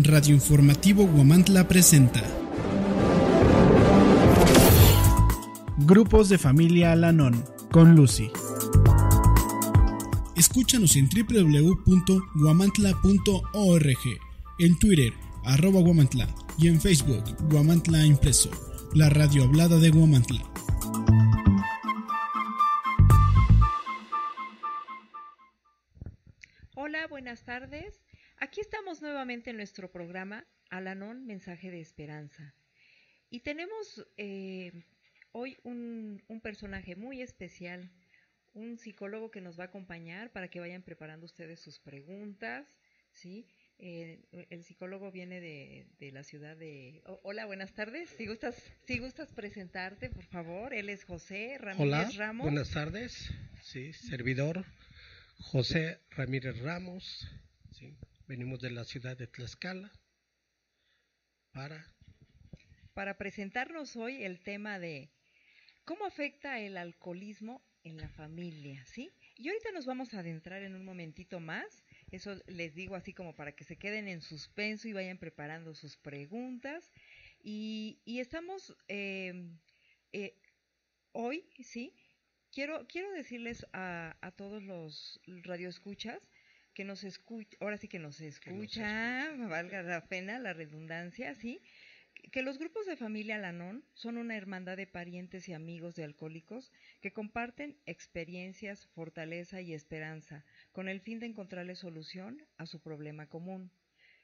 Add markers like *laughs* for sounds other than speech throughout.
Radio Informativo Guamantla presenta. Grupos de familia Alanón con Lucy. Escúchanos en www.guamantla.org, en Twitter, arroba Guamantla, y en Facebook, Guamantla Impreso, la radio hablada de Guamantla. Hola, buenas tardes. Aquí estamos nuevamente en nuestro programa Alanón Mensaje de Esperanza. Y tenemos eh, hoy un, personaje muy especial, un psicólogo que nos va a acompañar para que vayan preparando ustedes sus preguntas, ¿sí? Eh, el psicólogo viene de, la ciudad de... hola, buenas tardes. Si gustas, si gustas presentarte, por favor. Él es José Ramírez hola, Ramos. Buenas tardes. Sí, servidor José Ramírez Ramos. Sí. Venimos de la ciudad de Tlaxcala para... Para presentarnos hoy el tema de cómo afecta el alcoholismo en la familia, ¿sí? Y ahorita nos vamos a adentrar en un momentito más. Eso les digo así como para que se queden en suspenso y vayan preparando sus preguntas. Y, estamos eh, eh, hoy, ¿sí? Quiero, quiero decirles a, a todos los radioescuchas que nos escucha, ahora sí que nos escucha, valga la pena, la redundancia, sí, que los grupos de familia Lanón son una hermandad de parientes y amigos de alcohólicos que comparten experiencias, fortaleza y esperanza con el fin de encontrarle solución a su problema común.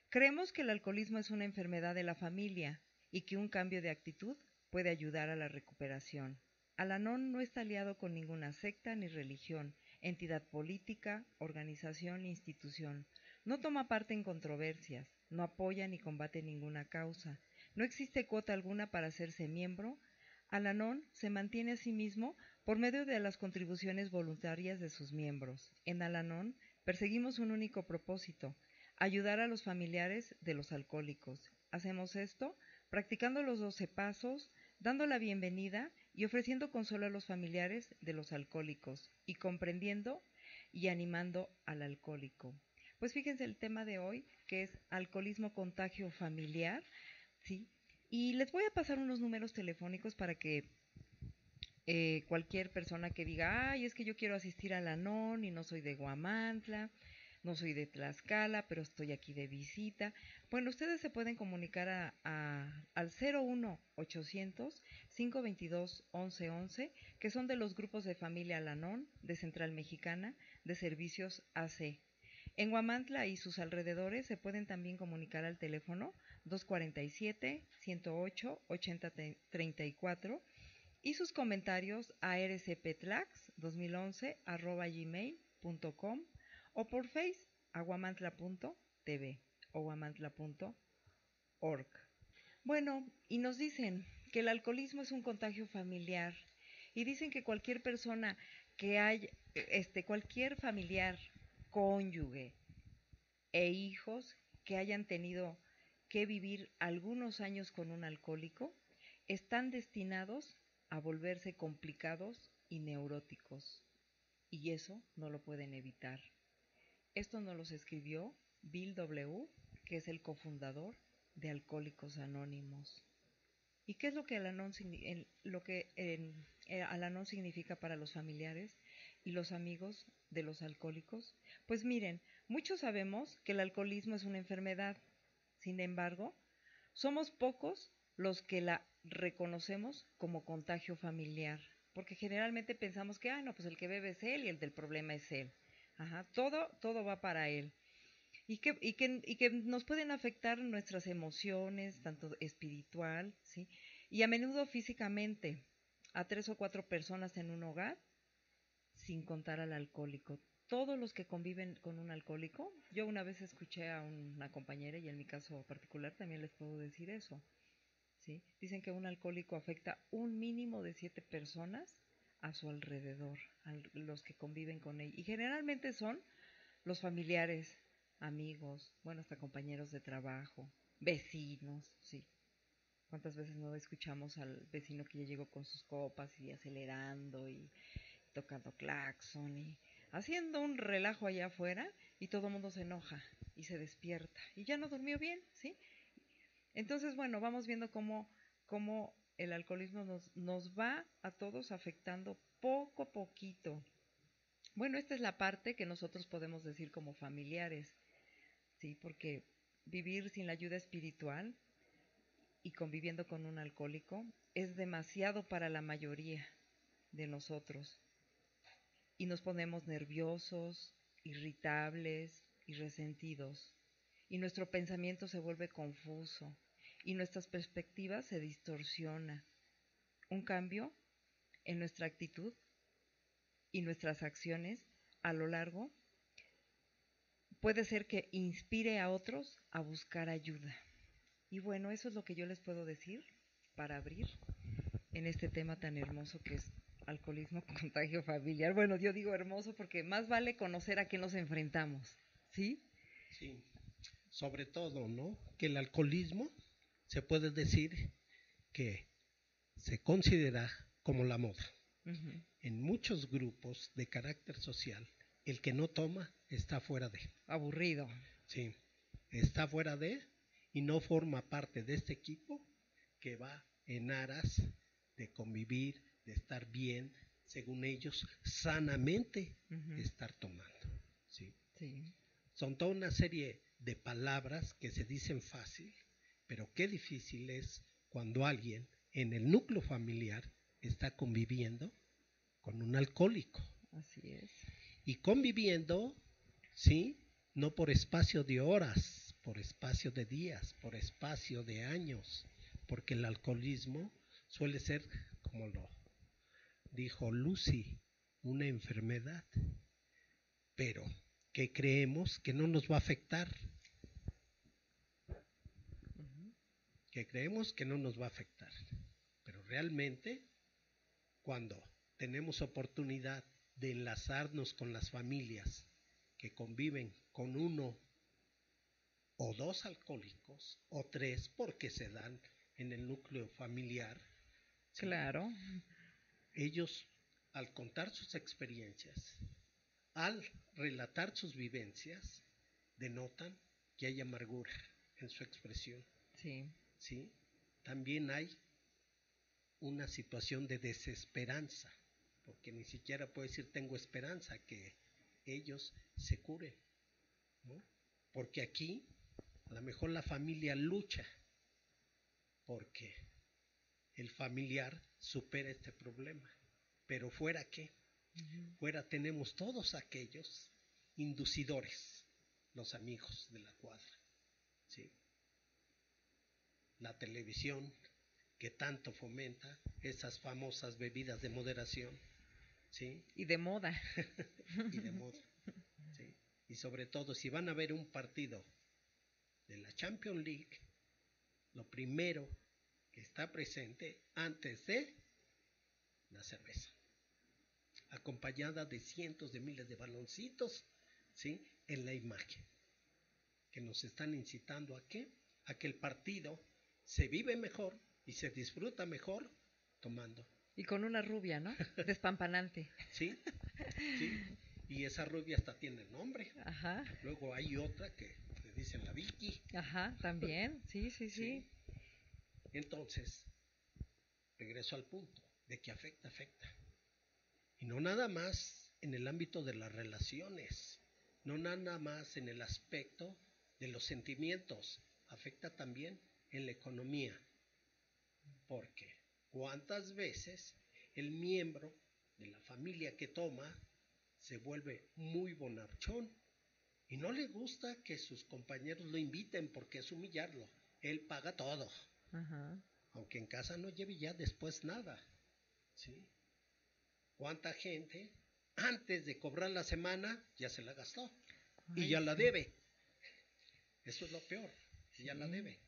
Creemos que el alcoholismo es una enfermedad de la familia y que un cambio de actitud puede ayudar a la recuperación. Alanón no está aliado con ninguna secta ni religión entidad política, organización e institución. No toma parte en controversias, no apoya ni combate ninguna causa. No existe cuota alguna para hacerse miembro. Alanón se mantiene a sí mismo por medio de las contribuciones voluntarias de sus miembros. En Alanón perseguimos un único propósito, ayudar a los familiares de los alcohólicos. Hacemos esto practicando los doce pasos, dando la bienvenida y ofreciendo consuelo a los familiares de los alcohólicos y comprendiendo y animando al alcohólico. Pues fíjense el tema de hoy, que es alcoholismo contagio familiar, ¿sí? Y les voy a pasar unos números telefónicos para que eh, cualquier persona que diga, ay, es que yo quiero asistir a la NON y no soy de Guamantla, no soy de Tlaxcala, pero estoy aquí de visita. Bueno, ustedes se pueden comunicar a, al 01800 522 1111, que son de los grupos de familia Lanón, de Central Mexicana, de Servicios AC. En Huamantla y sus alrededores se pueden también comunicar al teléfono 247 108 8034 y sus comentarios a rcptlax 2011 gmail.com o por face aguamantla.tv o aguamantla.org. Bueno, y nos dicen que el alcoholismo es un contagio familiar y dicen que cualquier persona que haya, este, cualquier familiar, cónyuge e hijos que hayan tenido que vivir algunos años con un alcohólico, están destinados a volverse complicados y neuróticos. Y eso no lo pueden evitar. Esto nos los escribió Bill W., que es el cofundador de Alcohólicos Anónimos. ¿Y qué es lo que Alanon, lo que, eh, significa para los familiares y los amigos de los alcohólicos? Pues miren, muchos sabemos que el alcoholismo es una enfermedad. Sin embargo, somos pocos los que la reconocemos como contagio familiar, porque generalmente pensamos que, ah, no, pues el que bebe es él y el del problema es él. Todo, todo va para él. Y que, y, que, y que nos pueden afectar nuestras emociones, tanto espiritual, ¿sí? Y a menudo físicamente, a tres o cuatro personas en un hogar, sin contar al alcohólico. Todos los que conviven con un alcohólico, yo una vez escuché a una compañera y en mi caso particular también les puedo decir eso. ¿sí? Dicen que un alcohólico afecta un mínimo de siete personas a su alrededor, a los que conviven con él. Y generalmente son los familiares, amigos, bueno, hasta compañeros de trabajo, vecinos, sí. ¿Cuántas veces no escuchamos al vecino que ya llegó con sus copas y acelerando y tocando claxon y haciendo un relajo allá afuera y todo el mundo se enoja y se despierta y ya no durmió bien, ¿sí? Entonces, bueno, vamos viendo cómo, cómo el alcoholismo nos, nos va a todos afectando poco a poquito. Bueno, esta es la parte que nosotros podemos decir como familiares, ¿sí? Porque vivir sin la ayuda espiritual y conviviendo con un alcohólico es demasiado para la mayoría de nosotros. Y nos ponemos nerviosos, irritables y resentidos. Y nuestro pensamiento se vuelve confuso y nuestras perspectivas se distorsionan. Un cambio en nuestra actitud y nuestras acciones a lo largo puede ser que inspire a otros a buscar ayuda. Y bueno, eso es lo que yo les puedo decir para abrir en este tema tan hermoso que es alcoholismo, contagio familiar. Bueno, yo digo hermoso porque más vale conocer a quién nos enfrentamos, ¿sí? Sí, sobre todo, ¿no? Que el alcoholismo se puede decir que se considera como la moda. En muchos grupos de carácter social, el que no toma está fuera de. Aburrido. Sí, está fuera de y no forma parte de este equipo que va en aras de convivir, de estar bien, según ellos, sanamente estar tomando. ¿sí? Son toda una serie de palabras que se dicen fácil, pero qué difícil es cuando alguien en el núcleo familiar está conviviendo con un alcohólico. Así es. Y conviviendo, ¿sí? No por espacio de horas, por espacio de días, por espacio de años, porque el alcoholismo suele ser, como lo dijo Lucy, una enfermedad, pero que creemos que no nos va a afectar, que creemos que no nos va a afectar, pero realmente cuando tenemos oportunidad de enlazarnos con las familias que conviven con uno o dos alcohólicos o tres porque se dan en el núcleo familiar. Claro ellos, al contar sus experiencias, al relatar sus vivencias, denotan que hay amargura en su expresión. Sí. ¿Sí? También hay una situación de desesperanza, porque ni siquiera puede decir tengo esperanza que ellos se curen, Porque aquí a lo mejor la familia lucha porque el familiar supera este problema. Pero fuera qué? Fuera tenemos todos aquellos inducidores, los amigos de la cuadra. ¿sí? La televisión que tanto fomenta esas famosas bebidas de moderación. ¿sí? Y de moda. *laughs* y de moda. ¿sí? Y sobre todo, si van a ver un partido de la Champions League, lo primero que está presente antes de la cerveza, acompañada de cientos de miles de baloncitos, ¿sí? En la imagen, que nos están incitando a qué? A que el partido se vive mejor y se disfruta mejor tomando. Y con una rubia, ¿no? *laughs* Despampanante. sí, sí. Y esa rubia hasta tiene nombre. Ajá. Luego hay otra que le dicen la Vicky. Ajá, también. sí, sí. sí. Entonces, regreso al punto de que afecta, afecta. Y no nada más en el ámbito de las relaciones, no nada más en el aspecto de los sentimientos, afecta también en la economía. Porque cuántas veces el miembro de la familia que toma se vuelve muy bonarchón y no le gusta que sus compañeros lo inviten porque es humillarlo. Él paga todo. Aunque en casa no lleve ya después nada. ¿Sí? ¿Cuánta gente antes de cobrar la semana ya se la gastó? y ya la debe. Eso es lo peor. Ya la debe.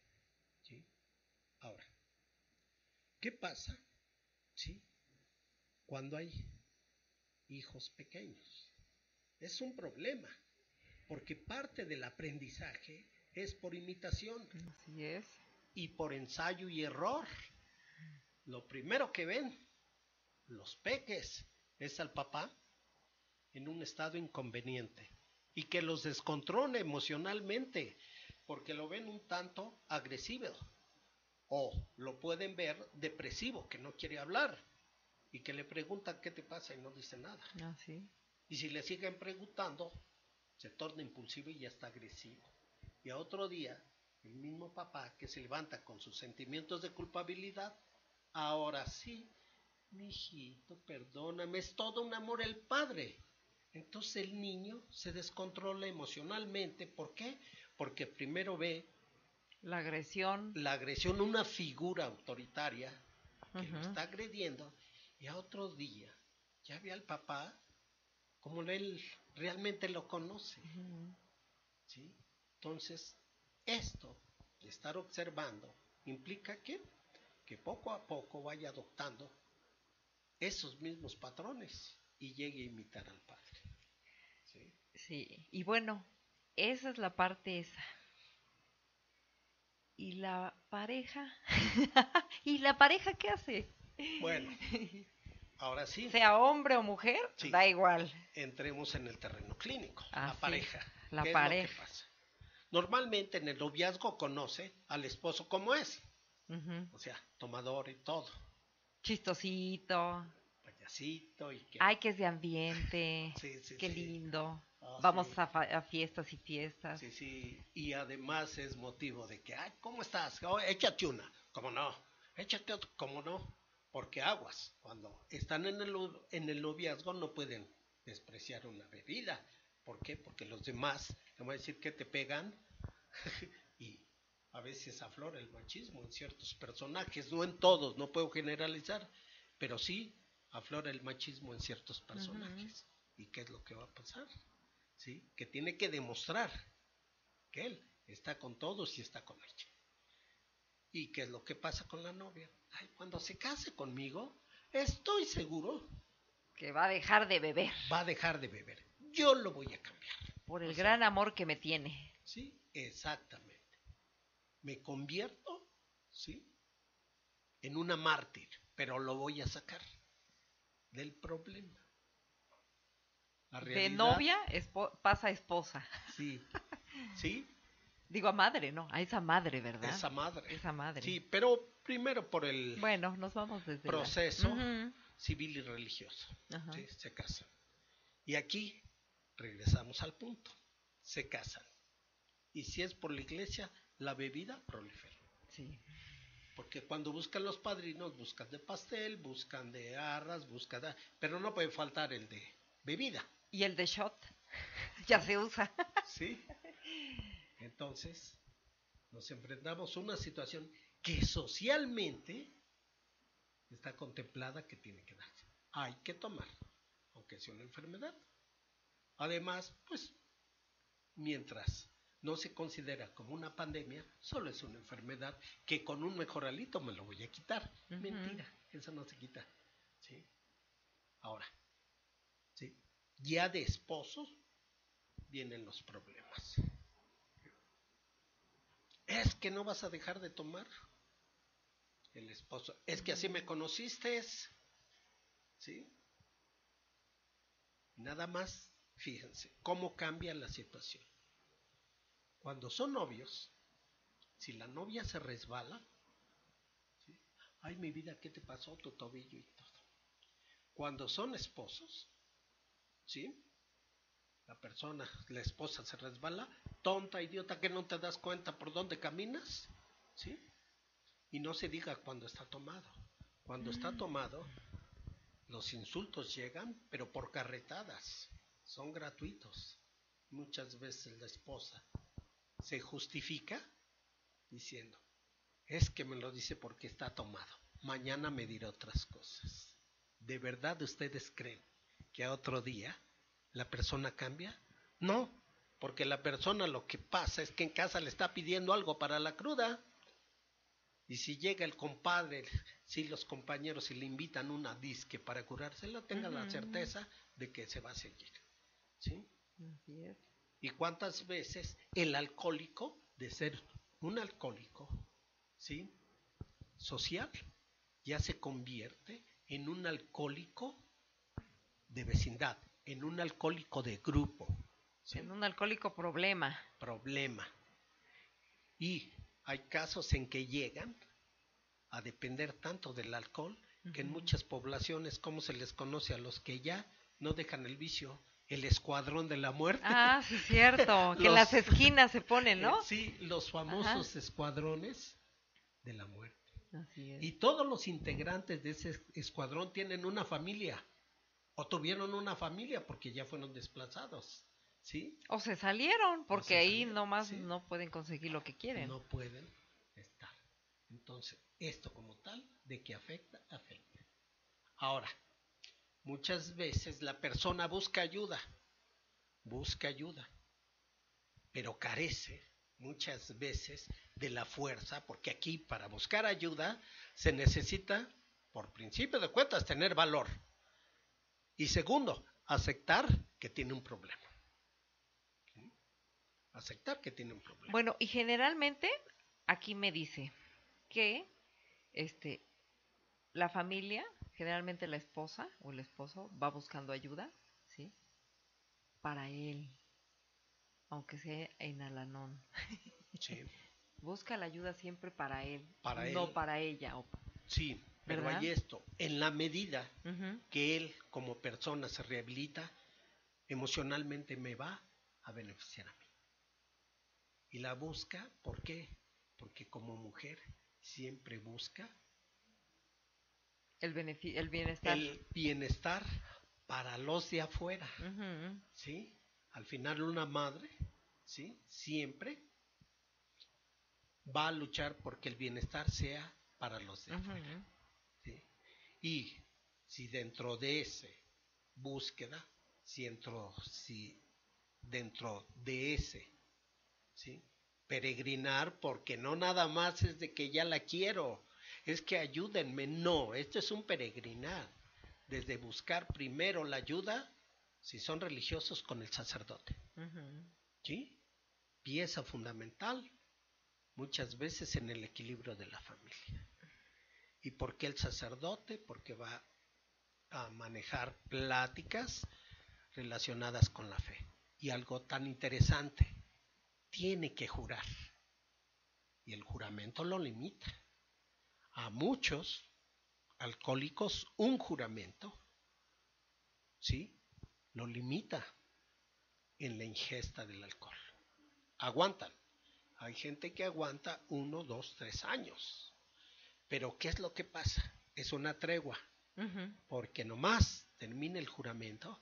Ahora, ¿qué pasa? ¿Sí? Cuando hay hijos pequeños. Es un problema, porque parte del aprendizaje es por imitación. Así es y por ensayo y error. Lo primero que ven los peques es al papá en un estado inconveniente y que los descontrole emocionalmente porque lo ven un tanto agresivo o lo pueden ver depresivo, que no quiere hablar y que le preguntan qué te pasa y no dice nada. Ah, y si le siguen preguntando, se torna impulsivo y ya está agresivo. Y a otro día, el mismo papá que se levanta con sus sentimientos de culpabilidad, ahora sí, mi hijito, perdóname, es todo un amor el padre. Entonces el niño se descontrola emocionalmente. ¿Por qué? Porque primero ve la agresión. La agresión, una figura autoritaria que lo está agrediendo. Y a otro día ya ve al papá como él realmente lo conoce. ¿Sí? Entonces, esto de estar observando implica que, que poco a poco vaya adoptando esos mismos patrones y llegue a imitar al padre. ¿Sí? sí, y bueno, esa es la parte esa. ¿Y la pareja? *laughs* ¿Y la pareja qué hace? Bueno, *laughs* ahora sí. Sea hombre o mujer, da igual. Entremos en el terreno clínico. la pareja. La pareja. Normalmente en el noviazgo conoce al esposo como es. O sea, tomador y todo. Chistosito. Payasito y que... Ay, que es de ambiente. *laughs* sí, sí, Qué lindo. Ah, Vamos a, fiestas y fiestas. Sí, sí. Y además es motivo de que, ay, ¿cómo estás? Oh, échate una. ¿Cómo no? Échate otra. ¿Cómo no? Porque aguas. Cuando están en el, en el noviazgo no pueden despreciar una bebida. ¿Por qué? Porque los demás, le voy a decir que te pegan *laughs* y a veces aflora el machismo en ciertos personajes, no en todos, no puedo generalizar, pero sí aflora el machismo en ciertos personajes. ¿Y qué es lo que va a pasar? ¿Sí? Que tiene que demostrar que él está con todos y está con ella. ¿Y qué es lo que pasa con la novia? Ay, cuando se case conmigo, estoy seguro que va a dejar de beber. Va a dejar de beber. Yo lo voy a cambiar. Por el gran amor que me tiene. Sí, exactamente me convierto, ¿sí? En una mártir, pero lo voy a sacar del problema. De novia pasa a esposa. Sí, *laughs* sí. Digo a madre, ¿no? A esa madre, ¿verdad? Esa madre. Esa madre. Sí, pero primero por el bueno, nos vamos desde proceso civil y religioso. ¿sí? Se casan. Y aquí regresamos al punto. Se casan. Y si es por la iglesia, la bebida prolifera. Sí. Porque cuando buscan los padrinos, buscan de pastel, buscan de arras, buscan de... Pero no puede faltar el de bebida. Y el de shot. *laughs* ya se usa. sí. Entonces, nos enfrentamos a una situación que socialmente está contemplada que tiene que darse. Hay que tomar, aunque sea una enfermedad. Además, pues, mientras no se considera como una pandemia, solo es una enfermedad que con un mejoralito me lo voy a quitar. Mentira, eso no se quita. ¿sí? Ahora. Ya de esposos vienen los problemas. Es que no vas a dejar de tomar el esposo. Es que así me conociste. ¿Sí? Nada más, fíjense, cómo cambia la situación. Cuando son novios, si la novia se resbala, ay mi vida, ¿qué te pasó? Tu tobillo y todo. Cuando son esposos, ¿sí? La persona, la esposa se resbala, tonta, idiota, que no te das cuenta por dónde caminas, ¿sí? Y no se diga cuando está tomado. Cuando está mm. tomado, los insultos llegan, pero por carretadas, son gratuitos. Muchas veces la esposa se justifica diciendo, es que me lo dice porque está tomado, mañana me dirá otras cosas. ¿De verdad ustedes creen que a otro día la persona cambia? No, porque la persona lo que pasa es que en casa le está pidiendo algo para la cruda. Y si llega el compadre, si los compañeros y le invitan una disque para curársela, tenga la certeza de que se va a seguir. ¿Sí? ¿Y cuántas veces el alcohólico, de ser un alcohólico, ¿sí? Social, ya se convierte en un alcohólico de vecindad, en un alcohólico de grupo. ¿sí? En un alcohólico problema. Problema. Y hay casos en que llegan a depender tanto del alcohol que en muchas poblaciones, ¿cómo se les conoce a los que ya no dejan el vicio? El escuadrón de la muerte. Ah, sí, cierto. *laughs* Que las esquinas se ponen, ¿no? *laughs* Sí, los famosos escuadrones de la muerte. Así es. Y todos los integrantes de ese escuadrón tienen una familia o tuvieron una familia porque ya fueron desplazados, ¿sí? O se salieron, porque se ahí salieron, nomás sí. no pueden conseguir lo que quieren. No pueden estar. Entonces, esto como tal, de que afecta, afecta. Ahora, muchas veces la persona busca ayuda, busca ayuda, pero carece muchas veces de la fuerza, porque aquí para buscar ayuda se necesita, por principio de cuentas, tener valor. Y segundo, aceptar que tiene un problema. ¿Sí? Aceptar que tiene un problema. Bueno, y generalmente aquí me dice que este la familia, generalmente la esposa o el esposo va buscando ayuda, ¿sí? Para él, aunque sea en alanón. Sí, *laughs* Busca la ayuda siempre para él, Para no él. para ella. o- sí, pero ¿Verdad? hay esto, en la medida que él como persona se rehabilita, emocionalmente me va a beneficiar a mí. Y la busca, ¿por qué? Porque como mujer siempre busca El, el bienestar. el bienestar para los de afuera, ¿sí? Al final una madre, ¿sí? Siempre va a luchar porque el bienestar sea para los de afuera. Y si dentro de ese búsqueda, si dentro, si dentro de ese, ¿sí? peregrinar, porque no nada más es de que ya la quiero, es que ayúdenme, no, esto es un peregrinar, desde buscar primero la ayuda, si son religiosos, con el sacerdote. ¿sí? Pieza fundamental muchas veces en el equilibrio de la familia. ¿Y por qué el sacerdote? Porque va a manejar pláticas relacionadas con la fe. Y algo tan interesante, tiene que jurar. Y el juramento lo limita. A muchos alcohólicos un juramento, ¿sí? Lo limita en la ingesta del alcohol. Aguantan. Hay gente que aguanta uno, dos, tres años. Pero ¿qué es lo que pasa? Es una tregua, Ujú. porque nomás termina el juramento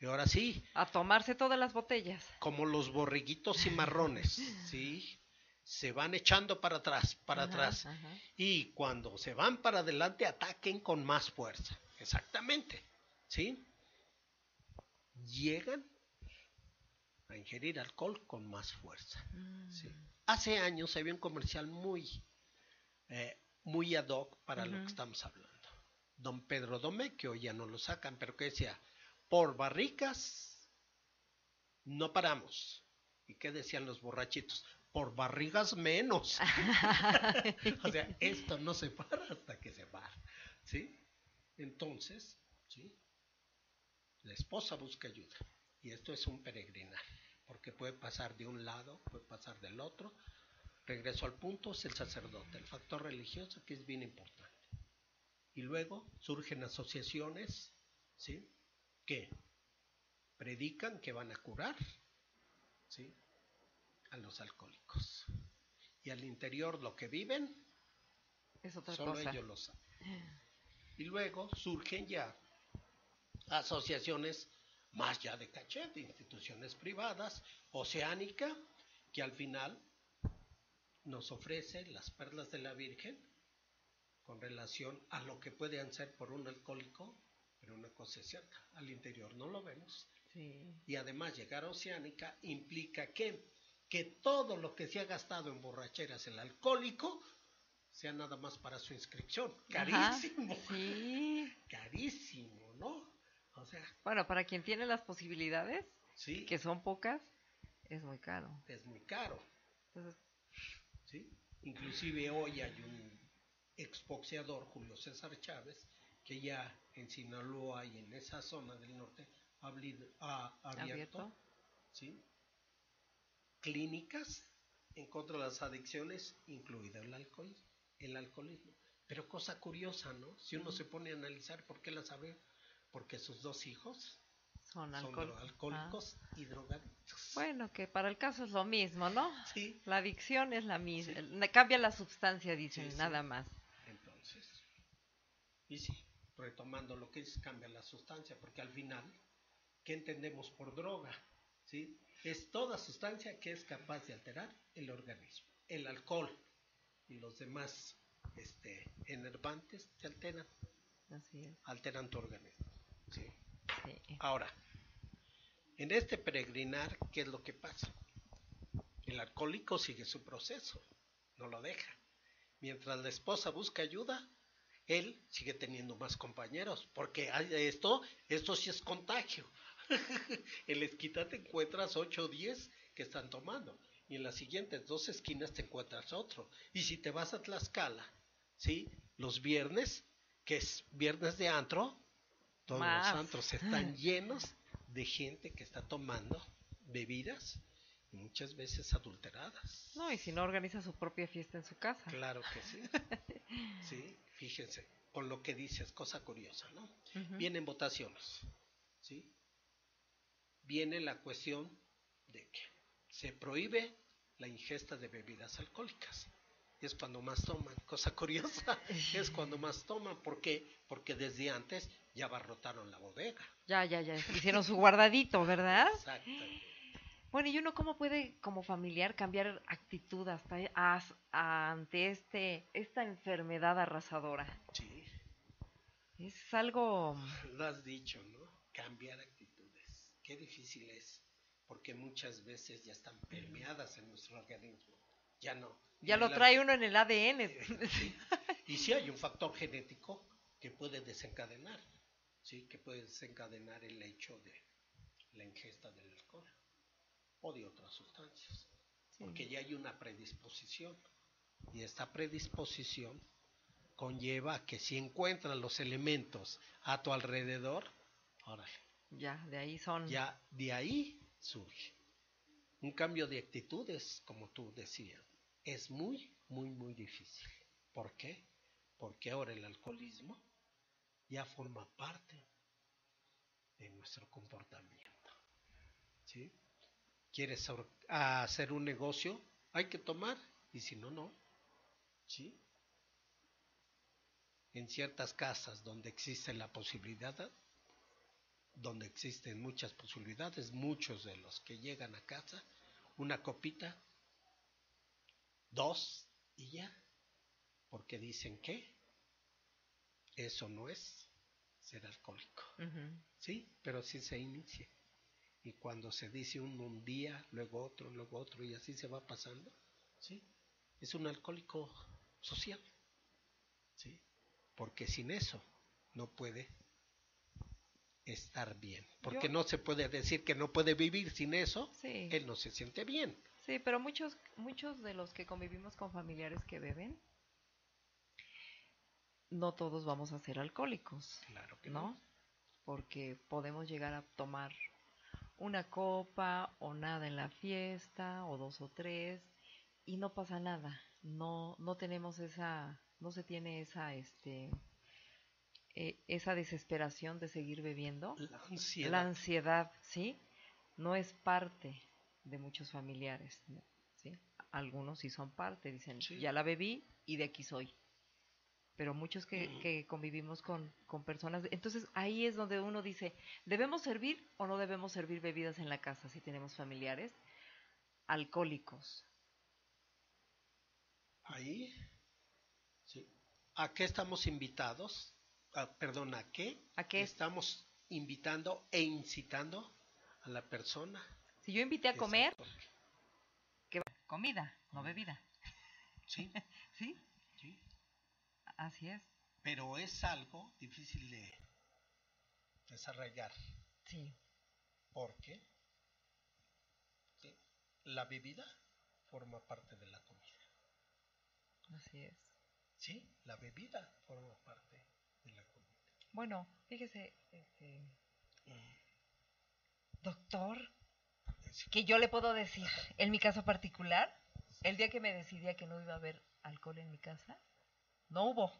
y ahora sí, A tomarse todas las botellas. como los borreguitos cimarrones, *laughs* ¿sí? Se van echando para atrás, para Ajá, atrás. ajá. Y cuando se van para adelante, ataquen con más fuerza. Exactamente. ¿Sí? Llegan a ingerir alcohol con más fuerza. Mm. ¿sí? Hace años había un comercial muy, eh, muy ad hoc para lo que estamos hablando. Don Pedro Domé, que hoy ya no lo sacan, pero que decía, por barricas no paramos. ¿Y qué decían los borrachitos? Por barrigas menos. *laughs* o sea, esto no se para hasta que se para. ¿Sí? Entonces, ¿sí? La esposa busca ayuda. Y esto es un peregrinar. Porque puede pasar de un lado, puede pasar del otro. Regreso al punto, es el sacerdote, el factor religioso que es bien importante. Y luego surgen asociaciones, ¿sí? Que predican que van a curar, ¿sí? A los alcohólicos. Y al interior lo que viven, Es otra Solo cosa. ellos lo saben. Y luego surgen ya asociaciones más ya de caché, de instituciones privadas, Oceánica, que al final nos ofrece las perlas de la Virgen con relación a lo que pueden ser por un alcohólico, pero una cosa es cierta, al interior no lo vemos. Sí. Y además llegar a Oceánica implica que, que todo lo que se ha gastado en borracheras el alcohólico sea nada más para su inscripción. Ajá, Carísimo. Sí. *laughs* Carísimo, ¿no? O sea, Bueno, para quien tiene las posibilidades, sí, que son pocas, es muy caro. es muy caro, Entonces, ¿sí? Inclusive hoy hay un exboxeador, Julio César Chávez, que ya en Sinaloa y en esa zona del norte abli- a- abierto, Abierto. ¿sí? clínicas en contra de las adicciones, incluido el alcohol, el alcoholismo. Pero cosa curiosa, ¿no? Si uno se pone a analizar por qué las abrió, porque sus dos hijos Son alcohol. alcohólicos y drogadictos. Ah. Bueno, que para el caso es lo mismo, ¿no? Sí, La adicción es la misma. Sí. Cambia la sustancia, dicen, sí. nada más. entonces. Y sí, retomando lo que es, cambia la sustancia, porque al final, ¿qué entendemos por droga? ¿Sí? Es toda sustancia que es capaz de alterar el organismo. El alcohol y los demás este, enervantes te alteran, Así es. alteran tu organismo. ¿sí? sí. Ahora, en este peregrinar, ¿qué es lo que pasa? El alcohólico sigue su proceso, no lo deja. Mientras la esposa busca ayuda, él sigue teniendo más compañeros, porque esto, esto sí es contagio. *laughs* en la esquina te encuentras 8 o 10 que están tomando, y en las siguientes dos esquinas te encuentras otro. Y si te vas a Tlaxcala, ¿sí? Los viernes, que es viernes de antro, todos Más. los antros están llenos de gente que está tomando bebidas y muchas veces adulteradas. No, y si no organiza su propia fiesta en su casa. Claro que sí. *laughs* Sí, fíjense, con lo que dices, cosa curiosa, ¿no? Vienen votaciones, ¿sí? Viene la cuestión de que se prohíbe la ingesta de bebidas alcohólicas. Es cuando más toman, cosa curiosa, *laughs* es cuando más toman, ¿por qué? Porque desde antes ya abarrotaron la bodega. Ya, ya, ya. Hicieron su guardadito, ¿verdad? Exactamente. Bueno, ¿y uno cómo puede, como familiar, cambiar actitud hasta as- ante este, esta enfermedad arrasadora? Sí, Es algo... lo has dicho, ¿no? Cambiar actitudes. Qué difícil es, porque muchas veces ya están permeadas en nuestro organismo. Ya no. Ya lo trae uno en el ADN. Sí. Y sí hay un factor genético que puede desencadenar, sí, que puede desencadenar el hecho de la ingesta del alcohol o de otras sustancias, porque ya hay una predisposición y esta predisposición conlleva que si encuentras los elementos a tu alrededor, órale, Ya, de ahí son... ya de ahí surge. Un cambio de actitudes, como tú decías, es muy, muy, muy difícil. ¿Por qué? Porque ahora el alcoholismo ya forma parte de nuestro comportamiento. ¿Sí? ¿Quieres hacer un negocio? Hay que tomar y si no, no. ¿Sí? En ciertas casas donde existe la posibilidad donde existen muchas posibilidades, muchos de los que llegan a casa, una copita, dos y ya, porque dicen que eso no es ser alcohólico. ¿sí? Pero sí se inicia. Y cuando se dice un, un día, luego otro, luego otro, y así se va pasando, ¿sí? Es un alcohólico social, ¿sí? Porque sin eso no puede estar bien. Porque Yo- no se puede decir que no puede vivir sin eso, Sí. él no se siente bien. Sí, pero muchos, muchos de los que convivimos con familiares que beben, no todos vamos a ser alcohólicos, Claro que ¿no? Porque podemos llegar a tomar una copa o nada en la fiesta, o dos o tres, y no pasa nada. No, no tenemos esa, no se tiene esa, este, eh, esa desesperación de seguir bebiendo. La ansiedad. La ansiedad, ¿sí? No es parte de muchos familiares. ¿sí? Algunos sí son parte, dicen, Sí. ya la bebí y de aquí soy. Pero muchos que, Mm. que convivimos con, con personas, entonces ahí es donde uno dice, ¿debemos servir o no debemos servir bebidas en la casa si tenemos familiares alcohólicos? Ahí, sí. ¿A qué estamos invitados? Ah, perdón, ¿a qué? ¿A qué? Estamos invitando e incitando a la persona. Si yo invité a comer, que comida, no bebida, ¿sí? *laughs* sí. Así es. Pero es algo difícil de desarrollar. Sí. Porque la bebida forma parte de la comida. Así es. Sí, la bebida forma parte de la comida. Bueno, fíjese, este, Doctor, que yo le puedo decir, en mi caso particular, el día que me decidía que no iba a haber alcohol en mi casa, no hubo.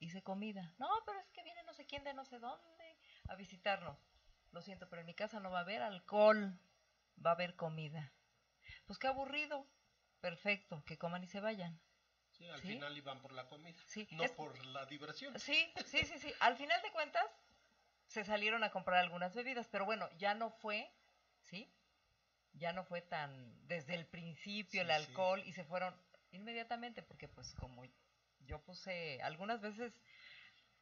Hice comida. No, pero es que viene no sé quién de no sé dónde a visitarnos. Lo siento, pero en mi casa no va a haber alcohol, va a haber comida. Pues qué aburrido. Perfecto, que coman y se vayan. Sí, al final iban por la comida, Sí, no es- por la diversión. Sí, sí, sí, sí. Al final de cuentas, se salieron a comprar algunas bebidas, pero bueno, ya no fue, ¿sí? Ya no fue tan desde el principio el sí. alcohol y se fueron inmediatamente, porque pues como yo puse algunas veces,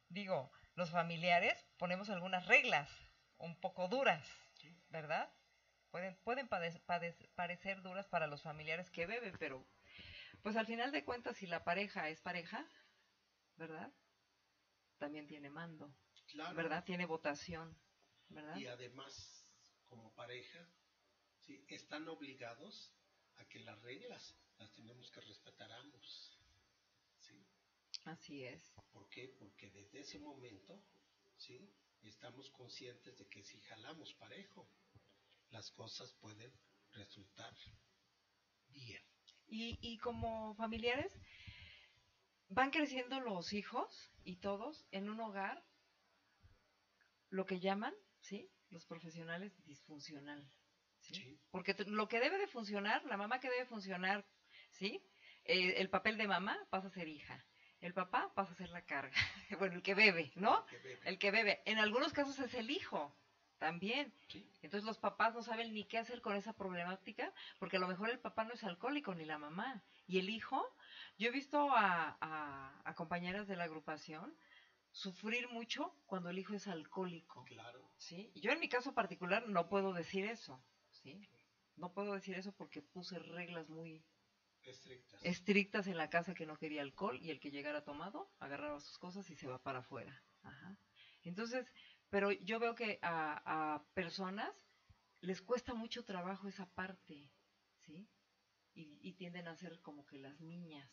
digo, los familiares ponemos algunas reglas un poco duras, Sí. ¿verdad? Pueden, pueden parecer duras para los familiares que beben, pero pues al final de cuentas, si la pareja es pareja, ¿verdad? También tiene mando, Claro. ¿verdad? Tiene votación, ¿verdad? Y además, como pareja, sí, están obligados a que las reglas las tenemos que respetar ambos. ¿Sí? Así es. ¿Por qué? Porque desde ese momento, ¿sí? Estamos conscientes de que si jalamos parejo, las cosas pueden resultar bien. Y, y como familiares, van creciendo los hijos y todos en un hogar, lo que llaman, ¿sí? Los profesionales disfuncional. ¿sí? Sí. Porque lo que debe de funcionar, la mamá que debe funcionar, ¿sí? Eh, el papel de mamá pasa a ser hija. El papá pasa a ser la carga. *laughs* bueno, el que bebe, ¿no? Que bebe. El que bebe. En algunos casos es el hijo también. Sí, Entonces los papás no saben ni qué hacer con esa problemática, porque a lo mejor el papá no es alcohólico ni la mamá. Y el hijo, yo he visto a, a- a compañeras de la agrupación sufrir mucho cuando el hijo es alcohólico. claro. ¿sí? Yo en mi caso particular no puedo decir eso. ¿sí? No puedo decir eso porque puse reglas muy Estrictas. estrictas en la casa que no quería alcohol y el que llegara tomado agarraba sus cosas y se va para afuera. Ajá. Entonces, pero yo veo que a, a personas les cuesta mucho trabajo esa parte, ¿sí? Y, tienden a ser como que las niñas.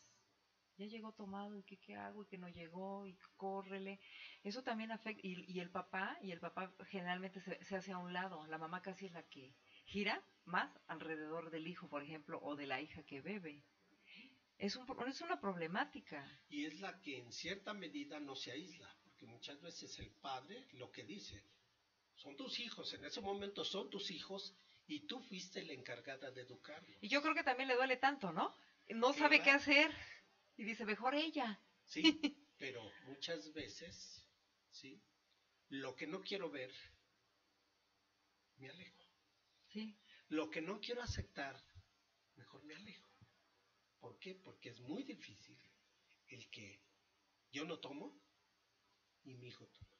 Ya llegó tomado, ¿y qué, qué hago? ¿Y que no llegó? ¿Y córrele? Eso también afecta. Y, y el papá, y el papá generalmente se, se hace a un lado. La mamá casi es la que gira más alrededor del hijo, por ejemplo, o de la hija que bebe. Es, un, es una problemática. Y es la que en cierta medida no se aísla, porque muchas veces el padre lo que dice, son tus hijos, en ese momento son tus hijos y tú fuiste la encargada de educarlos. Y yo creo que también le duele tanto, ¿no? No sabe qué hacer. Y dice, mejor ella. Sí, *laughs* pero muchas veces, ¿sí? Lo que no quiero ver, me alejo. Sí, Lo que no quiero aceptar, mejor me alejo. ¿Por qué? Porque es muy difícil el que yo no tomo y mi hijo toma.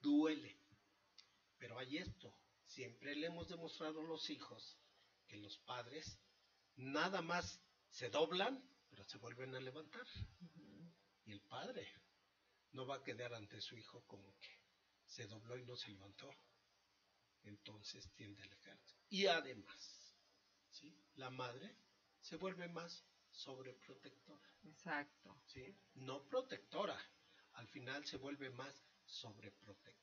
Duele. Pero hay esto. Siempre le hemos demostrado a los hijos que los padres nada más se doblan, pero se vuelven a levantar. Y el padre no va a quedar ante su hijo como que se dobló y no se levantó. Entonces tiende a alejarse. Y además, ¿sí? la madre se vuelve más sobreprotectora. exacto. ¿sí? No protectora. Al final se vuelve más sobreprotectora.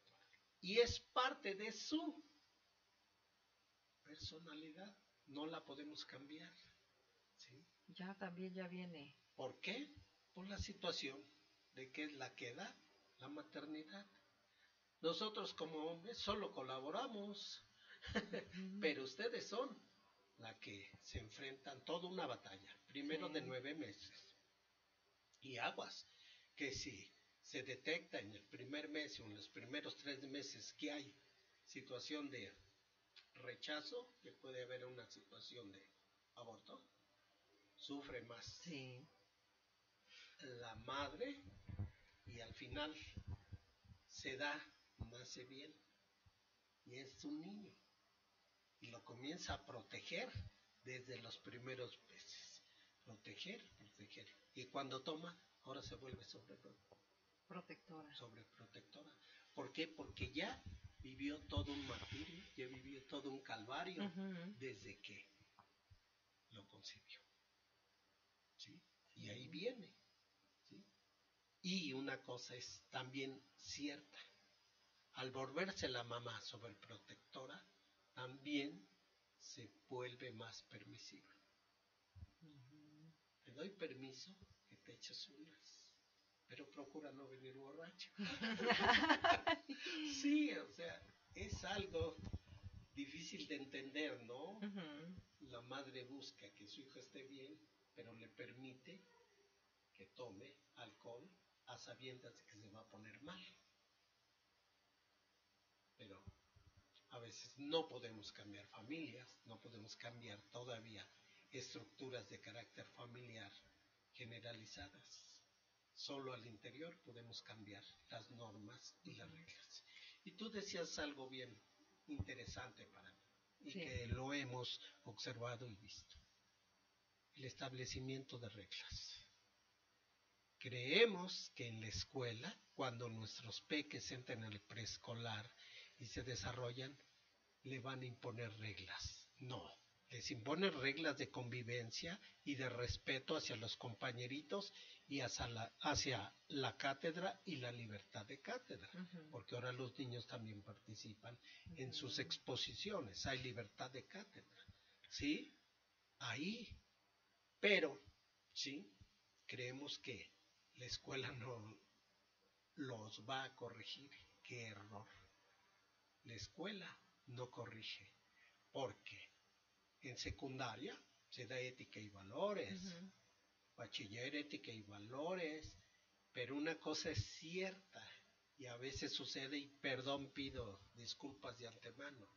Y es parte de su personalidad. No la podemos cambiar. ¿sí? Ya también ya viene. ¿Por qué? Por la situación de que es la que da la maternidad. Nosotros como hombres solo colaboramos, *laughs* pero ustedes son la que se enfrentan toda una batalla, primero Sí. de nueve meses. Y aguas, que si se detecta en el primer mes o en los primeros tres meses que hay situación de rechazo, que puede haber una situación de aborto, sufre más Sí, la madre y al final se da, nace bien y es un niño y lo comienza a proteger desde los primeros meses. Proteger, proteger. Y cuando toma, ahora se vuelve sobrepro- protectora. sobreprotectora. ¿Por qué? Porque ya vivió todo un martirio, ya vivió todo un calvario desde que lo concibió. ¿Sí? Y ahí viene. ¿sí? Y una cosa es también cierta. Al volverse la mamá sobreprotectora, también se vuelve más permisivo. Te doy permiso que te eches unas, pero procura no venir borracho. *laughs* sí, o sea, es algo difícil de entender, ¿no? La madre busca que su hijo esté bien, pero le permite que tome alcohol a sabiendas de que se va a poner mal. Pero a veces no podemos cambiar familias, no podemos cambiar todavía estructuras de carácter familiar generalizadas. Solo al interior podemos cambiar las normas y las reglas. Y tú decías algo bien interesante para mí y que lo hemos observado y visto. El establecimiento de reglas. Creemos que en la escuela, cuando nuestros peques entran en el preescolar y se desarrollan, le van a imponer reglas. No, les imponen reglas de convivencia y de respeto hacia los compañeritos y hacia la, hacia la cátedra y la libertad de cátedra, porque ahora los niños también participan en sus exposiciones, hay libertad de cátedra, ¿sí? Ahí, pero, ¿sí? Creemos que la escuela no los va a corregir, qué error. La escuela no corrige, porque en secundaria se da ética y valores, bachiller ética y valores, pero una cosa es cierta y a veces sucede y perdón pido disculpas de antemano.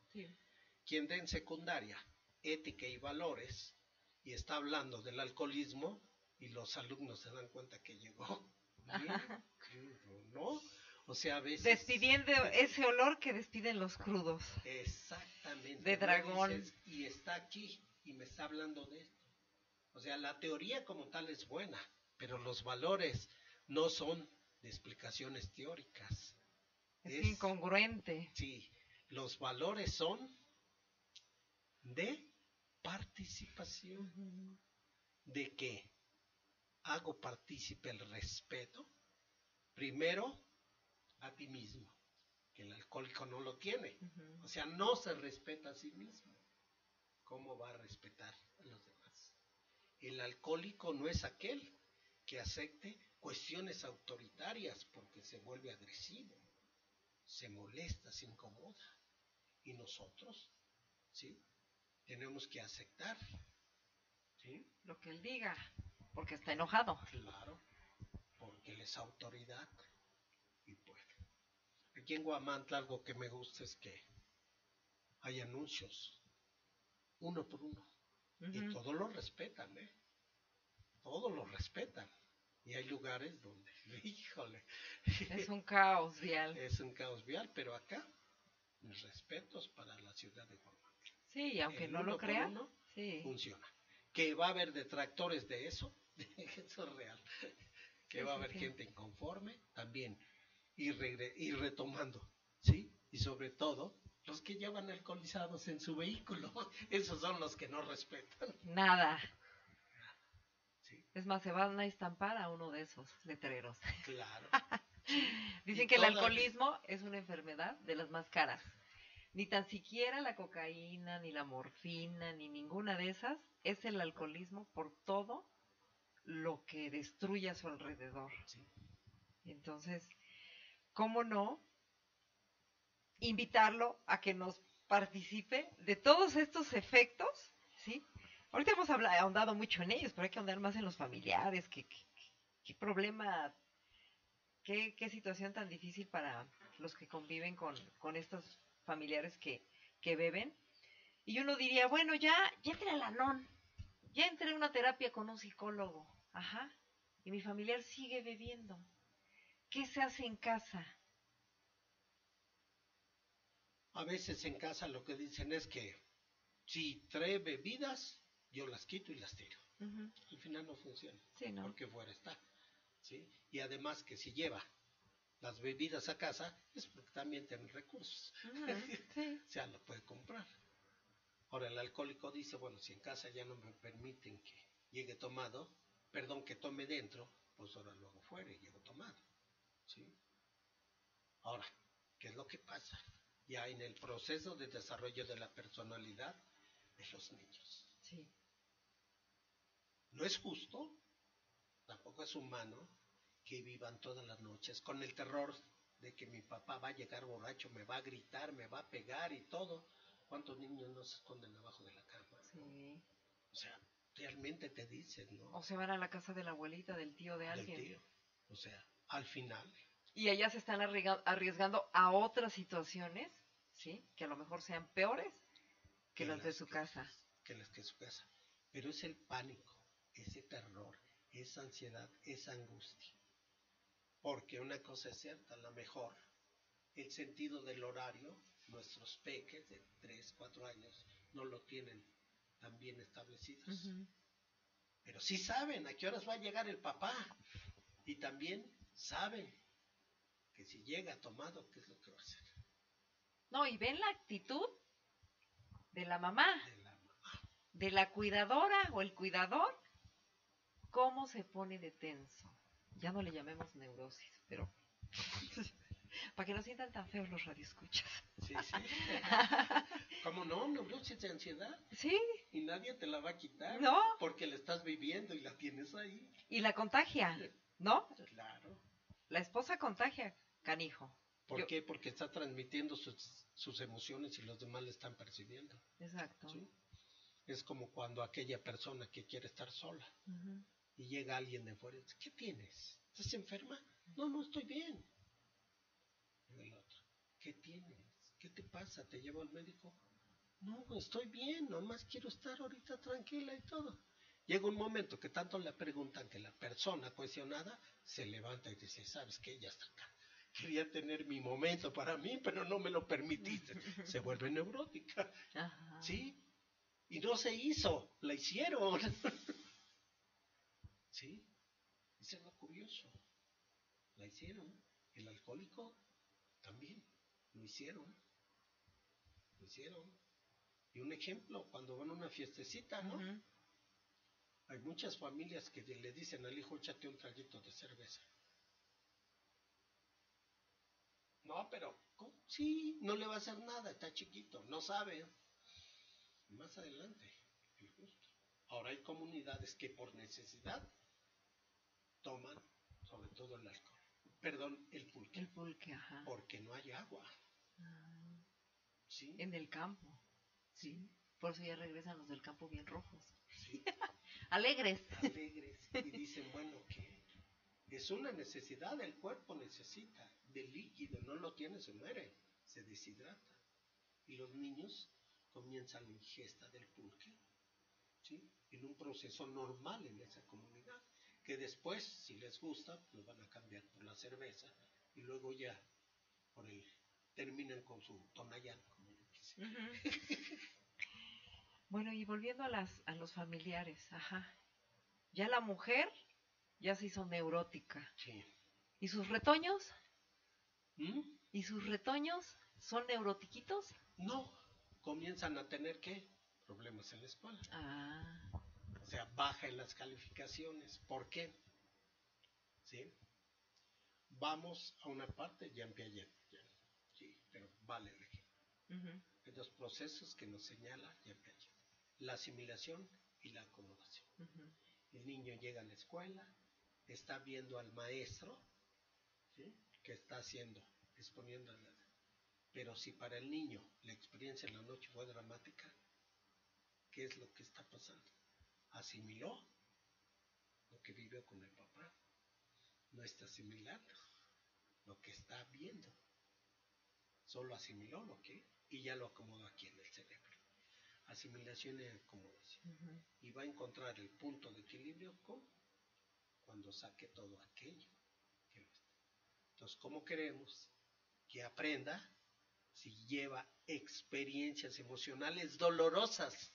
Quien da en secundaria ética y valores y está hablando del alcoholismo y los alumnos se dan cuenta que llegó *laughs* ¿no? O sea, a veces... Despidiendo ese olor que despiden los crudos. Exactamente. De dragón. y está aquí y me está hablando de esto. O sea, la teoría como tal es buena, pero los valores no son de explicaciones teóricas. Es, incongruente. Sí, los valores son de participación. ¿De qué? Hago partícipe el respeto. Primero, a ti mismo, que el alcohólico no lo tiene. O sea, no se respeta a sí mismo. ¿Cómo va a respetar a los demás? El alcohólico no es aquel que acepte cuestiones autoritarias porque se vuelve agresivo, se molesta, se incomoda. Y nosotros, ¿sí? Tenemos que aceptar, ¿sí? Lo que él diga, porque está enojado. Claro, porque él es autoridad y puede. Aquí en Guamantla algo que me gusta es que hay anuncios, uno por uno. Y todos lo respetan, ¿eh? Todos lo respetan. Y hay lugares donde, *laughs* híjole. Es un caos vial. Es un caos vial, pero acá, mis respetos para la ciudad de Guanajuato. Sí, aunque no lo crean, sí. funciona. Que va a haber detractores de eso, *laughs* eso es real. Que va a haber gente inconforme, también. Y, y retomando, ¿sí? Y sobre todo, los que llevan alcoholizados en su vehículo, *laughs* esos son los que no respetan. Nada. Es más, se van a estampar a uno de esos letreros. Claro. *laughs* Dicen que el alcoholismo es una enfermedad de las más caras. Ni tan siquiera la cocaína, ni la morfina, ni ninguna de esas es el alcoholismo por todo lo que destruye a su alrededor. Entonces, ¿cómo no invitarlo a que nos participe de todos estos efectos, ¿sí? Ahorita hemos ahondado mucho en ellos, pero hay que ahondar más en los familiares, qué, qué, problema, qué, qué, situación tan difícil para los que conviven con, con estos familiares que, que beben. Y uno diría, bueno, ya, ya entré la non, ya entré a una terapia con un psicólogo, ajá, y mi familiar sigue bebiendo. ¿Qué se hace en casa? A veces en casa lo que dicen es que si trae bebidas, yo las quito y las tiro. Al final no funciona, porque fuera está. ¿sí? Y además que si lleva las bebidas a casa es porque también tiene recursos. *laughs* o sea, lo puede comprar. Ahora el alcohólico dice, bueno, si en casa ya no me permiten que llegue tomado, perdón, que tome dentro, pues ahora lo hago fuera y llego tomado. ¿Sí? Ahora, ¿qué es lo que pasa? ya en el proceso de desarrollo de la personalidad de los niños. Sí. No es justo, tampoco es humano, que vivan todas las noches con el terror de que mi papá va a llegar borracho, me va a gritar, me va a pegar y todo. ¿Cuántos niños no se esconden abajo de la cama? Sí. O sea, realmente te dicen, ¿no? O se van a la casa de la abuelita, del tío, de Del alguien. tío. O sea, al final, Y ellas se están arriesga- arriesgando a otras situaciones, ¿sí? Que a lo mejor sean peores que Que las de su que- casa. que las que su casa. Pero es el pánico, ese terror, esa ansiedad, esa angustia. Porque una cosa es cierta, a lo mejor el sentido del horario, nuestros peques de 3, 4 años no lo tienen tan bien establecidos. Pero sí saben a qué horas va a llegar el papá. Y también saben que si llega tomado, ¿qué es lo que va a hacer? No, y ven la actitud de la mamá, De la mamá. de la cuidadora o el cuidador, cómo se pone de tenso. Ya no le llamemos neurosis, pero *laughs* para que no sientan tan feos los radioescuchas. Sí, sí. *laughs* ¿Cómo no? Neurosis de ansiedad. Sí, Y nadie te la va a quitar. No. Porque la estás viviendo y la tienes ahí. y la contagia, ¿no? Claro. La esposa contagia, canijo. ¿Por Yo- qué? Porque está transmitiendo sus, sus emociones y los demás le están percibiendo. Exacto. ¿sí? Es como cuando aquella persona que quiere estar sola y llega alguien de fuera y dice, ¿qué tienes? ¿Estás enferma? No, no estoy bien. Y el otro, ¿qué tienes? ¿Qué te pasa? ¿Te llevo al médico? No, estoy bien, nomás quiero estar ahorita tranquila y todo. Llega un momento que tanto le preguntan que la persona cuestionada se levanta y dice, ¿sabes qué? Ya está acá. Quería tener mi momento para mí, pero no me lo permitiste. *laughs* Se vuelve neurótica. Ajá. ¿Sí? Y no se hizo, la hicieron. *laughs* ¿Sí? Eso es lo curioso. La hicieron. El alcohólico también lo hicieron. Lo hicieron. Y un ejemplo, cuando van a una fiestecita, ¿no? Hay muchas familias que le dicen al hijo, échate un traguito de cerveza. No, pero ¿cómo? sí, no le va a hacer nada, está chiquito, no sabe. Más adelante, el gusto. Ahora hay comunidades que por necesidad toman sobre todo el alcohol. Perdón, el pulque, El pulque, ajá. porque no hay agua. Ah, ¿sí? En el campo. Sí. Por eso ya regresan los del campo bien rojos. Sí. *laughs* Alegres. alegres y dicen, bueno, ¿qué? Es una necesidad, el cuerpo necesita del líquido, no lo tiene, se muere, se deshidrata. Y los niños comienzan la ingesta del pulque, ¿sí? En un proceso normal en esa comunidad, que después, si les gusta, lo van a cambiar por la cerveza y luego ya por el terminan con su tonayán, como yo quise. *laughs* Bueno, y volviendo a las a los familiares, ajá. Ya la mujer ya se hizo neurótica. Sí. ¿Y sus retoños? ¿Mm? ¿Y sus retoños son neurotiquitos? No, comienzan a tener qué? Problemas en la escuela. Ah, O sea, baja en las calificaciones. ¿Por qué? ¿Sí? Vamos a una parte, ya Piaget. ya, Sí, pero vale ujú, Hay dos procesos que nos señala Jean Piaget. La asimilación y la acomodación. El niño llega a la escuela, está viendo al maestro, ¿sí? que está haciendo, exponiendo. la- Pero si para el niño la experiencia en la noche fue dramática, ¿qué es lo que está pasando? Asimiló lo que vivió con el papá. No está asimilando lo que está viendo. Solo asimiló lo que y ya lo acomodó aquí en el cerebro. Asimilación y acomodación Ujú. y va a encontrar el punto de equilibrio con cuando saque todo aquello. que está. Entonces, ¿cómo queremos que aprenda si lleva experiencias emocionales dolorosas,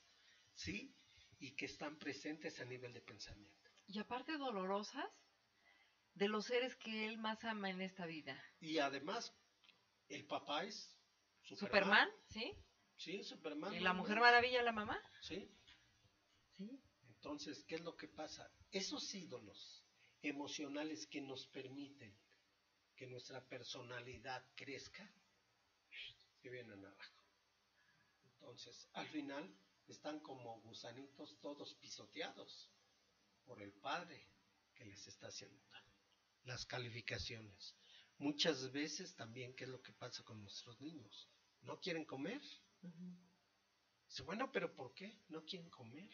¿sí? Y que están presentes a nivel de pensamiento. Y aparte dolorosas de los seres que él más ama en esta vida. Y además, el papá es Superman, ¿sí? Sí, Superman. Y la ¿no? Mujer Maravilla, la mamá. Sí. Sí. Entonces, ¿qué es lo que pasa? Esos ídolos emocionales que nos permiten que nuestra personalidad crezca, que vienen abajo. Entonces, al final están como gusanitos todos pisoteados por el padre que les está haciendo Las calificaciones. Muchas veces también, ¿qué es lo que pasa con nuestros niños? ¿No quieren comer? Dice, bueno, pero ¿por qué no quieren comer?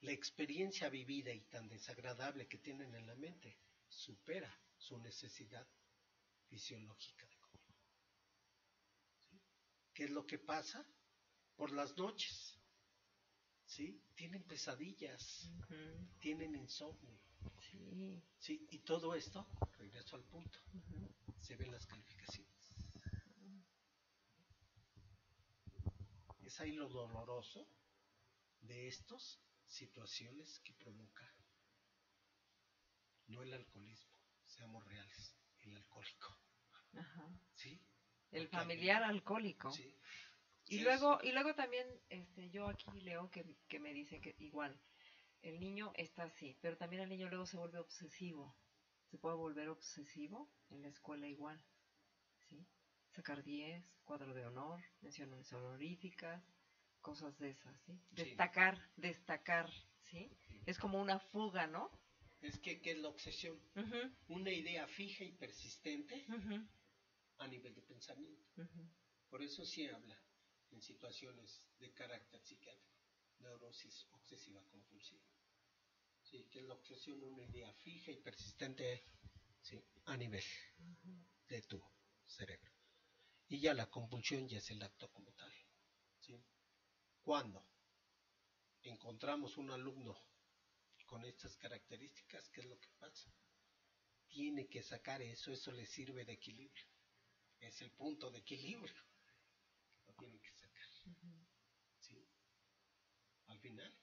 La experiencia vivida y tan desagradable que tienen en la mente supera su necesidad fisiológica de comer. ¿Qué es lo que pasa? Por las noches, ¿sí? Tienen pesadillas, tienen insomnio. Sí. sí. Y todo esto, regreso al punto, se ven las calificaciones. Es ahí lo doloroso de estas situaciones que provoca no el alcoholismo, seamos reales, el alcohólico. ¿Sí? El familiar alcohólico. Sí. Y luego, y luego también, este, yo aquí leo que, que me dice que igual, el niño está así, pero también el niño luego se vuelve obsesivo. Se puede volver obsesivo en la escuela igual. Sacar 10, cuadro de honor, menciones honoríficas, cosas de esas, ¿sí? Destacar, destacar, ¿sí? Es como una fuga, ¿no? Es que, ¿qué es la obsesión? Una idea fija y persistente a nivel de pensamiento. Por eso sí habla en situaciones de carácter psiquiátrico, neurosis obsesiva compulsiva. Sí, que es la obsesión, una idea fija y persistente ¿sí? a nivel de tu cerebro. Y ya la compulsión ya es el acto como tal. Cuando encontramos un alumno con estas características, ¿qué es lo que pasa? Tiene que sacar eso, eso le sirve de equilibrio. Es el punto de equilibrio. Lo tiene que sacar. Al final,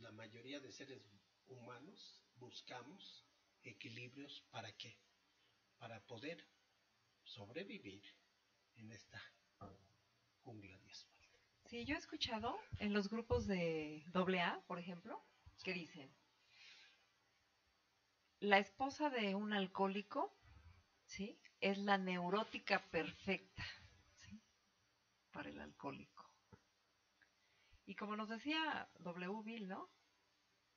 la mayoría de seres humanos buscamos equilibrios para qué? Para poder sobrevivir en esta jungla de asfalto. Sí, yo he escuchado en los grupos de AA, por ejemplo, que dicen, la esposa de un alcohólico, ¿sí? Es la neurótica perfecta, ¿sí? Para el alcohólico. Y como nos decía W. Bill, ¿no?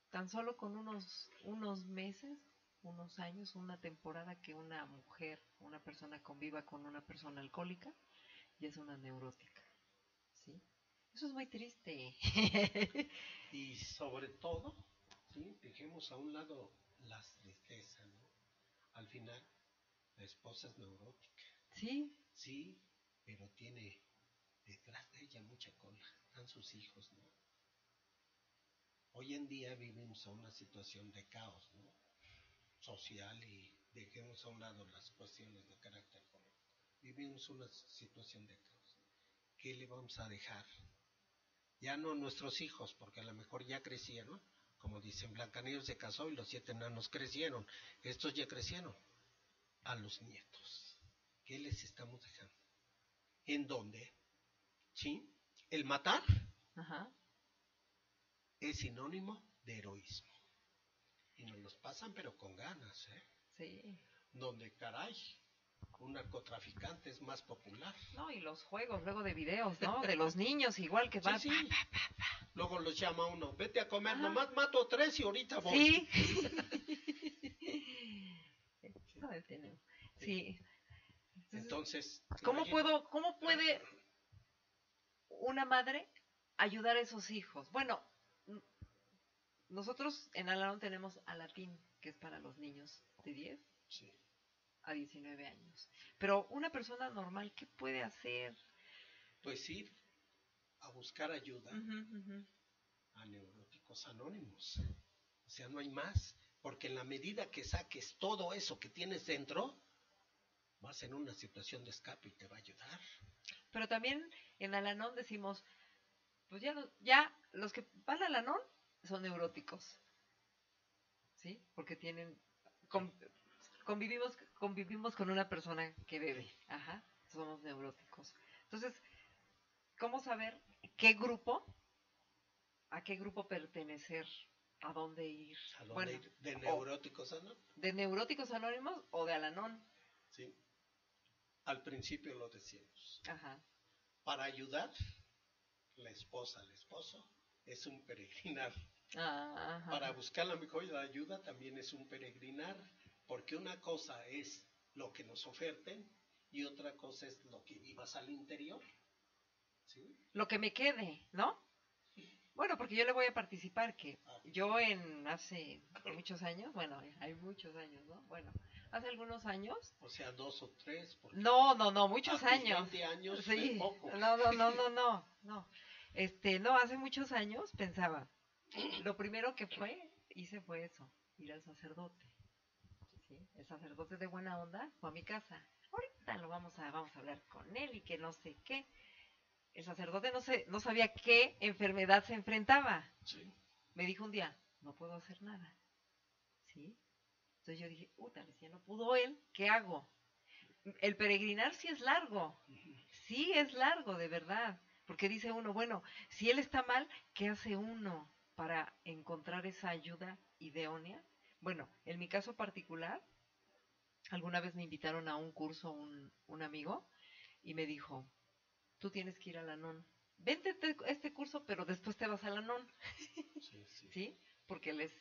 Tan solo con unos, unos meses, unos años, una temporada que una mujer, una persona conviva con una persona alcohólica, y es una neurótica, ¿sí? Eso es muy triste. *laughs* y sobre todo, ¿sí? dejemos a un lado las tristezas, ¿no? Al final, la esposa es neurótica. Sí. Sí, pero tiene detrás de ella mucha cola. Están sus hijos, ¿no? Hoy en día vivimos a una situación de caos, ¿no? Social y dejemos a un lado las cuestiones de carácter. Vivimos una situación de caos. ¿Qué le vamos a dejar ya no nuestros hijos, porque a lo mejor ya crecieron, como dicen, Blancanieves se casó y los siete enanos crecieron, estos ya crecieron, a los nietos. ¿Qué les estamos dejando? ¿En dónde? ¿Sí? El matar es sinónimo de heroísmo. Y nos los pasan pero con ganas, ¿eh? Sí. Donde caray, un narcotraficante es más popular. No, y los juegos luego de videos, ¿no? De los niños, igual que van. Sí, luego los llama uno, vete a comer, nomás mato tres y ahorita voy. Sí. *laughs* sí. Entonces, ¿cómo puedo, cómo puede una madre ayudar a esos hijos? Bueno, nosotros en Alarón tenemos a Latín, que es para los niños de 10. Sí a 19 años. Pero una persona normal, ¿qué puede hacer? Pues ir a buscar ayuda a neuróticos anónimos. O sea, no hay más, porque en la medida que saques todo eso que tienes dentro, vas en una situación de escape y te va a ayudar. Pero también en Alanón decimos, pues ya, ya los que van a Alanón son neuróticos. ¿Sí? Porque tienen convivimos, convivimos con una persona que bebe. Ajá, somos neuróticos. Entonces, ¿cómo saber qué grupo, a qué grupo pertenecer? ¿A dónde ir? ¿A dónde ir? ¿De neuróticos anónimos? ¿De neuróticos anónimos o de Alanón? Sí. al principio lo decíamos. Ajá. Para ayudar, la esposa, el esposo, es un peregrinar. Ah, ajá. Para buscar la mejor ayuda también es un peregrinar, porque una cosa es lo que nos oferten y otra cosa es lo que vivas al interior. ¿Sí? Lo que me quede, ¿no? Bueno, porque yo le voy a participar, que yo en hace muchos años, bueno, hay muchos años, ¿no? Bueno, hace algunos años. O sea, dos o tres. No, no, no, muchos años. 20 años Sí. poco. No, no, no, no, no, no. *laughs* Este, no, hace muchos años pensaba, lo primero que fue, hice fue eso, ir al sacerdote. ¿sí? El sacerdote de buena onda fue a mi casa. Ahorita lo vamos a, vamos a hablar con él y que no sé qué. El sacerdote no, sé, no sabía qué enfermedad se enfrentaba. Sí. Me dijo un día, no puedo hacer nada. ¿Sí? Entonces yo dije, puta, si ya no pudo él, ¿qué hago? El peregrinar sí es largo. Sí es largo, de verdad. Porque dice uno, bueno, si él está mal, ¿qué hace uno para encontrar esa ayuda idónea? Bueno, en mi caso particular, alguna vez me invitaron a un curso un, un amigo y me dijo, tú tienes que ir a la NON. Vente este, curso, pero después te vas a la NON. Sí, sí. *laughs* ¿sí? Porque él es,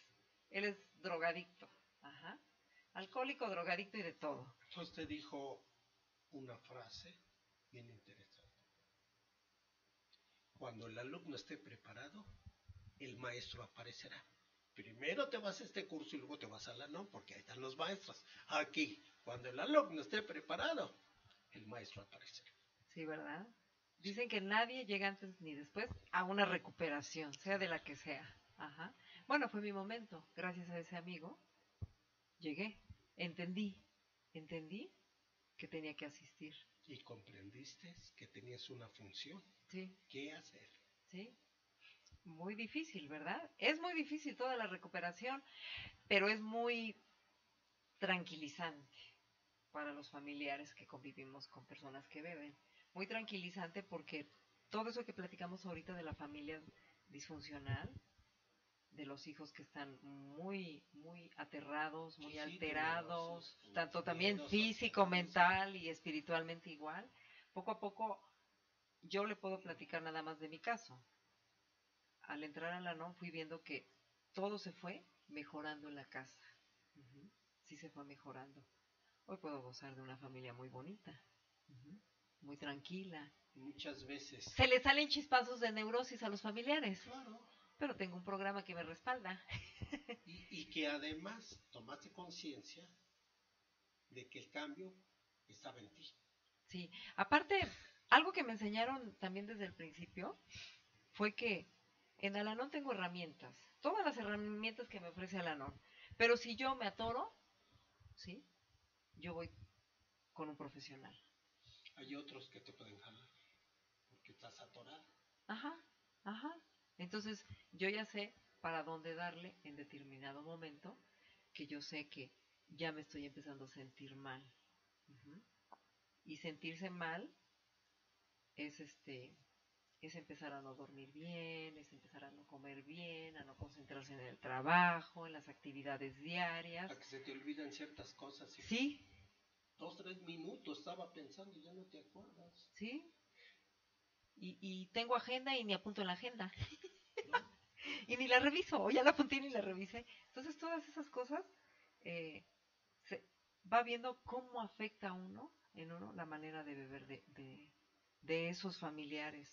él es drogadicto, ajá. Alcohólico, drogadicto y de todo. Entonces te dijo una frase bien interesante. Cuando el alumno esté preparado, el maestro aparecerá. Primero te vas a este curso y luego te vas a la no, porque ahí están los maestros. Aquí, cuando el alumno esté preparado, el maestro aparecerá. Sí, ¿verdad? Dicen que nadie llega antes ni después a una recuperación, sea de la que sea. Ajá. Bueno, fue mi momento. Gracias a ese amigo, llegué, entendí, entendí que tenía que asistir. Y comprendiste que tenías una función. Sí, ¿Qué hacer? sí. Muy difícil, ¿verdad? Es muy difícil toda la recuperación, pero es muy tranquilizante para los familiares que convivimos con personas que beben. Muy tranquilizante porque todo eso que platicamos ahorita de la familia disfuncional, de los hijos que están muy, muy aterrados, muy Sí, sí, alterados, tanto también físico, mental y espiritualmente igual. Poco a poco yo le puedo platicar nada más de mi caso. Al entrar a la NOM fui viendo que todo se fue mejorando en la casa. Sí se fue mejorando. Hoy puedo gozar de una familia muy bonita, muy tranquila. Muchas veces. Se le salen chispazos de neurosis a los familiares, Claro. Pero tengo un programa que me respalda. Y, y que además tomaste conciencia de que el cambio estaba en ti. Sí, aparte, algo que me enseñaron también desde el principio fue que en Alanón tengo herramientas, todas las herramientas que me ofrece Alanón, pero si yo me atoro, ¿sí? Yo voy con un profesional. Hay otros que te pueden jalar porque estás atorado. Ajá, ajá. Entonces, yo ya sé para dónde darle en determinado momento, que yo sé que ya me estoy empezando a sentir mal. Y sentirse mal es este es empezar a no dormir bien, es empezar a no comer bien, a no concentrarse en el trabajo, en las actividades diarias. A que se te olvidan ciertas cosas. y Sí, Dos, tres minutos estaba pensando y ya no te acuerdas. sí. Y, y tengo agenda y ni apunto en la agenda. *laughs* y ni la reviso, o ya la apunté y ni la revisé. Entonces, todas esas cosas eh, se va viendo cómo afecta a uno, en uno, la manera de beber de, de, de esos familiares.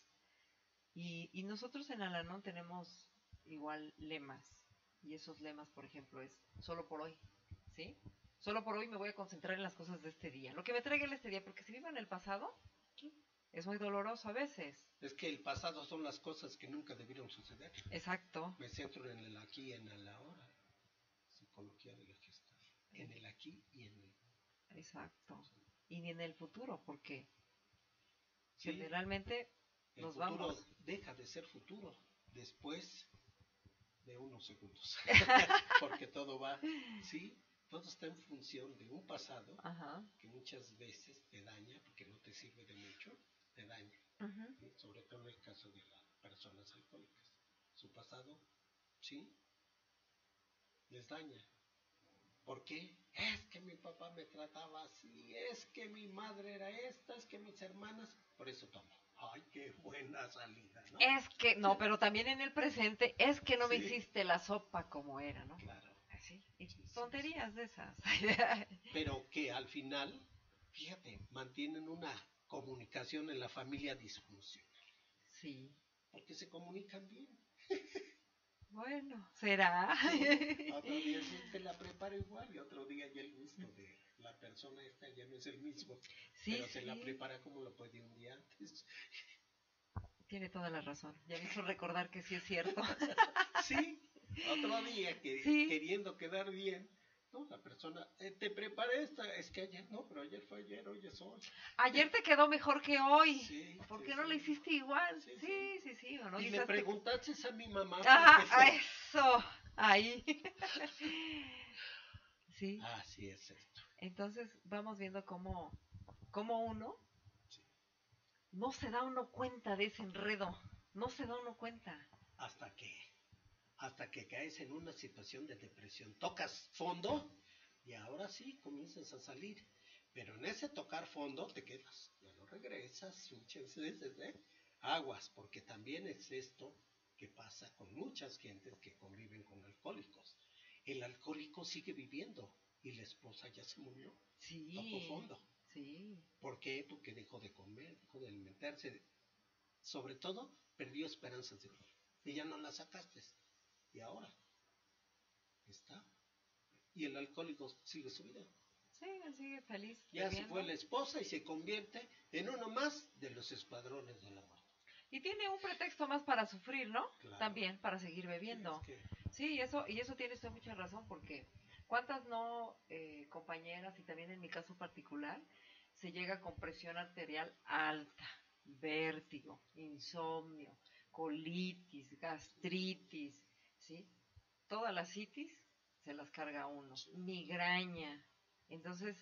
Y, y nosotros en Alanón tenemos igual lemas. Y esos lemas, por ejemplo, es solo por hoy. ¿Sí? Solo por hoy me voy a concentrar en las cosas de este día. Lo que me traiga el este día, porque si vivo en el pasado, es muy doloroso a veces. Es que el pasado son las cosas que nunca debieron suceder. Exacto. Me centro en el aquí y en el ahora. Psicología de la gestalt. En el aquí y en el Exacto. Y ni en el futuro, porque Sí, generalmente el nos futuro vamos. deja de ser futuro después de unos segundos. *laughs* *laughs* Porque todo va, sí, todo está en función de un pasado Ajá. que muchas veces te daña, porque no te sirve de mucho, te daña. Sobre todo en el caso de las personas alcohólicas. Su pasado, sí, les daña. ¿Por qué? Es que mi papá me trataba así, es que mi madre era esta, es que mis hermanas, por eso tomo. Ay, qué buena salida, ¿no? Es que, no, pero también en el presente, es que no me hiciste la sopa como era, ¿no? Claro. Así, y Sí, sí, tonterías de esas. Pero que al final, fíjate, mantienen una comunicación en la familia disfuncional, sí. porque se comunican bien. Bueno, será. Otro día sí te la prepara igual y otro día ya el gusto de la persona esta ya no es el mismo. Sí, pero se la prepara como lo puede un día antes. Tiene toda la razón. Ya me hizo recordar que sí es cierto. *laughs* Sí, otro día que queriendo quedar bien, no, la persona, eh, te preparé esta, es que ayer, no, pero ayer fue ayer, hoy es hoy. Ayer te quedó mejor que hoy. Sí, ¿Por sí, qué no sí. le hiciste igual? Sí, Sí, sí. sí. ¿o no? y le preguntaste a mi mamá. Ah, qué eso. Ahí. *laughs* Sí. Así es esto. Entonces vamos viendo cómo, cómo uno no se da uno cuenta de ese enredo. No se da uno cuenta. Hasta que, hasta que caes en una situación de depresión. Tocas fondo y ahora sí comienzas a salir. Pero en ese tocar fondo te quedas. Ya no regresas muchas veces, ¿eh? Aguas, porque también es esto que pasa con muchas gentes que conviven con alcohólicos. El alcohólico sigue viviendo y la esposa ya se murió. Sí. Tocó fondo. Sí. ¿Por qué? Porque dejó de comer, dejó de alimentarse. Sobre todo, perdió esperanzas de vivir. Y ya no la sacaste. Y ahora está. Y el alcohólico sigue su vida. Sí, él sigue feliz. Ya se fue la esposa y se convierte en uno más de los escuadrones de la muerte. Y tiene un pretexto más para sufrir, ¿no? Claro. También para seguir bebiendo. Sí, es que- Sí, eso, y eso tiene usted mucha razón, porque cuántas no eh, compañeras, y también en mi caso particular, se llega con presión arterial alta, vértigo, insomnio, colitis, gastritis, ¿sí? Todas las citis se las carga uno, migraña. Entonces,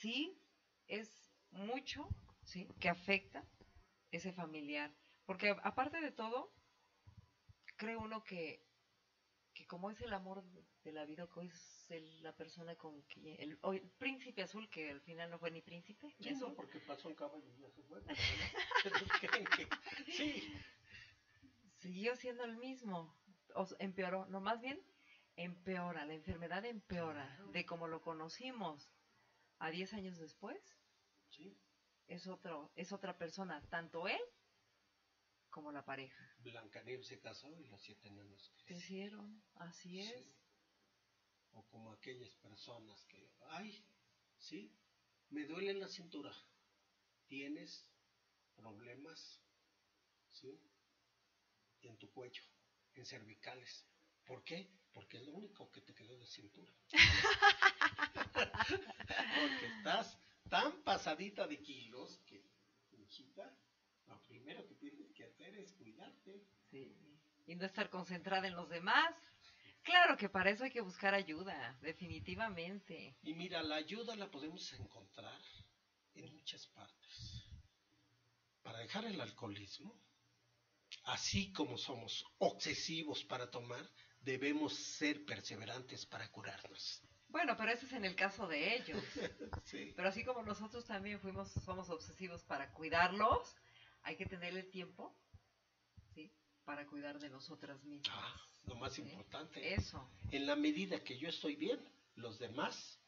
sí, es mucho, ¿sí? Que afecta ese familiar. Porque aparte de todo, cree uno que que como es el amor de la vida, que es el- la persona con quien, el, o el príncipe azul, que al final no fue ni príncipe, ni Sí, no, porque pasó un caballo y ya se fue. *laughs* Sí, siguió siendo el mismo, o empeoró, no más bien empeora, la enfermedad empeora, de como lo conocimos a 10 años después, sí. es otro, es otra persona, tanto él como la pareja. Blancanieves se casó y los siete enanos crecieron. hicieron, así es. Sí. O como aquellas personas que, ay, sí, me duele la cintura. Tienes problemas, ¿sí? En tu cuello, en cervicales. ¿Por qué? Porque es lo único que te quedó de cintura. *laughs* Porque estás tan pasadita de kilos que, hijita, lo primero que tienes que hacer es cuidarte. Sí. Y no estar concentrada en los demás. Claro que para eso hay que buscar ayuda, definitivamente. Y mira, la ayuda la podemos encontrar en muchas partes. Para dejar el alcoholismo, así como somos obsesivos para tomar, debemos ser perseverantes para curarnos. Bueno, pero ese es en el caso de ellos. *laughs* Sí. Pero así como nosotros también fuimos, somos obsesivos para cuidarlos, hay que tener el tiempo, ¿sí? Para cuidar de nosotras mismas. Ah, lo más ¿sí? importante. Eso. En la medida que yo estoy bien, los demás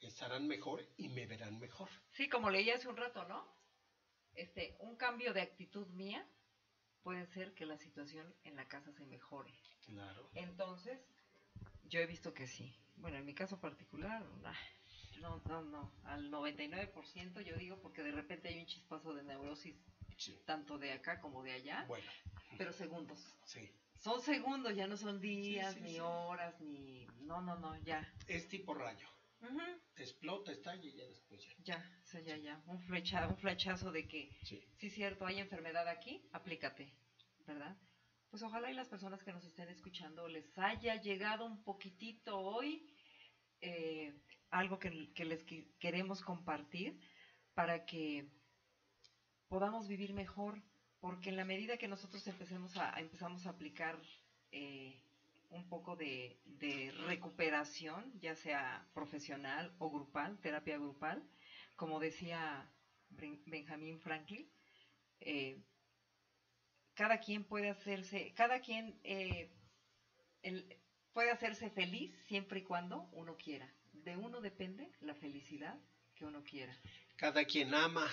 estarán mejor y me verán mejor. Sí, como leí hace un rato, ¿no? Este, un cambio de actitud mía puede ser que la situación en la casa se mejore. Claro. Entonces, yo he visto que sí. Bueno, en mi caso particular, nah, no, no, no. Al 99% yo digo porque de repente hay un chispazo de neurosis, Sí. tanto de acá como de allá, Bueno, pero segundos. sí. Son segundos, ya no son días, sí, ni horas, ni... No, no, no, ya. Es tipo rayo. Te explota, estalla y ya después ya. Ya, o sea, ya, ya. Un, flecha, un flechazo de que, Sí. sí, cierto, hay enfermedad aquí, aplícate, ¿verdad? Pues ojalá y las personas que nos estén escuchando les haya llegado un poquitito hoy eh, algo que, que les queremos compartir para que podamos vivir mejor, porque en la medida que nosotros empecemos a- empezamos a aplicar eh, un poco de, recuperación, ya sea profesional o grupal, terapia grupal, como decía Benjamin Franklin, eh, cada quien puede hacerse, cada quien eh, puede hacerse feliz siempre y cuando uno quiera. De uno depende la felicidad que uno quiera. Cada quien ama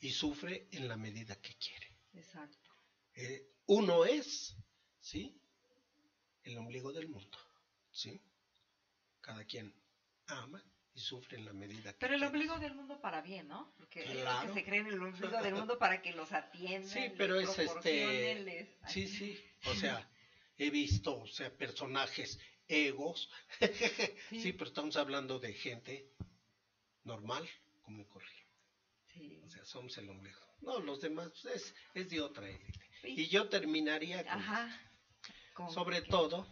y sufre en la medida que quiere. Exacto. Eh, uno es, ¿sí? El ombligo del mundo, ¿sí? Cada quien ama y sufre en la medida que Pero el ombligo del mundo para bien, ¿no? Porque claro. que se creen el ombligo del mundo para que los atiendan. Sí, pero es este. Sí, sí. O sea, he visto, o sea, personajes egos. *laughs* sí. pero estamos hablando de gente normal, como y corriente. Sí. O sea, somos el ombligo. No, los demás es, es de otra élite. Y yo terminaría con, sobre todo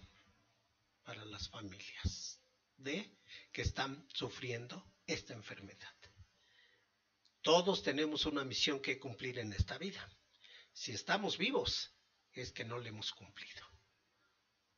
para las familias de que están sufriendo esta enfermedad. Todos tenemos una misión que cumplir en esta vida. Si estamos vivos, es que no le hemos cumplido.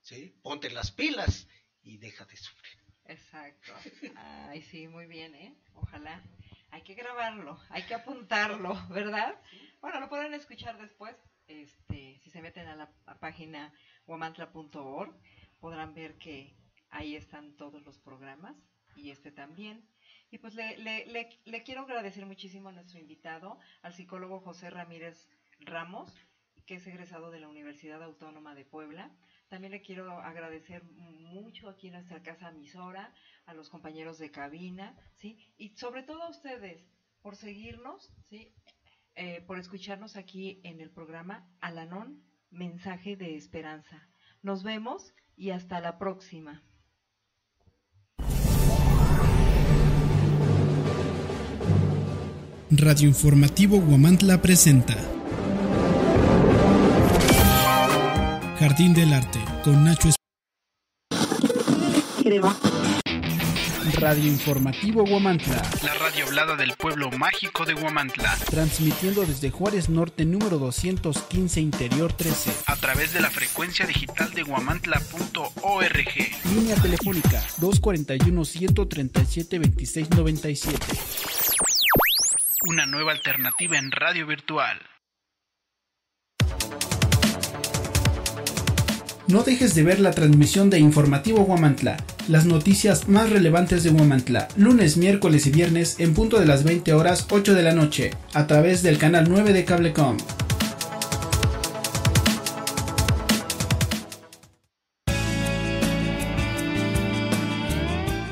¿Sí? Ponte las pilas y deja de sufrir. Exacto. Ay, sí, muy bien, ¿eh? Ojalá. Hay que grabarlo, hay que apuntarlo, ¿verdad? Bueno, lo pueden escuchar después. Este, si se meten a la página guamantla.org, podrán ver que ahí están todos los programas y este también. Y pues le, le, le, quiero agradecer muchísimo a nuestro invitado, al psicólogo José Ramírez Ramos, que es egresado de la Universidad Autónoma de Puebla. También le quiero agradecer mucho aquí en nuestra casa emisora, a los compañeros de cabina, ¿sí? Y sobre todo a ustedes por seguirnos, ¿sí? Eh, por escucharnos aquí en el programa Alanón, Mensaje de Esperanza. Nos vemos y hasta la próxima. Radio Informativo Guamantla presenta Jardín del Arte con Nacho Radio Informativo Guamantla. La radio hablada del pueblo mágico de Guamantla. Transmitiendo desde Juárez Norte número 215 Interior 13. A través de la frecuencia digital de guamantla.org. Línea telefónica 241 137 2697. Una nueva alternativa en radio virtual. No dejes de ver la transmisión de Informativo Guamantla, las noticias más relevantes de Guamantla, lunes, miércoles y viernes en punto de las 20 horas 8 de la noche, a través del canal 9 de Cablecom.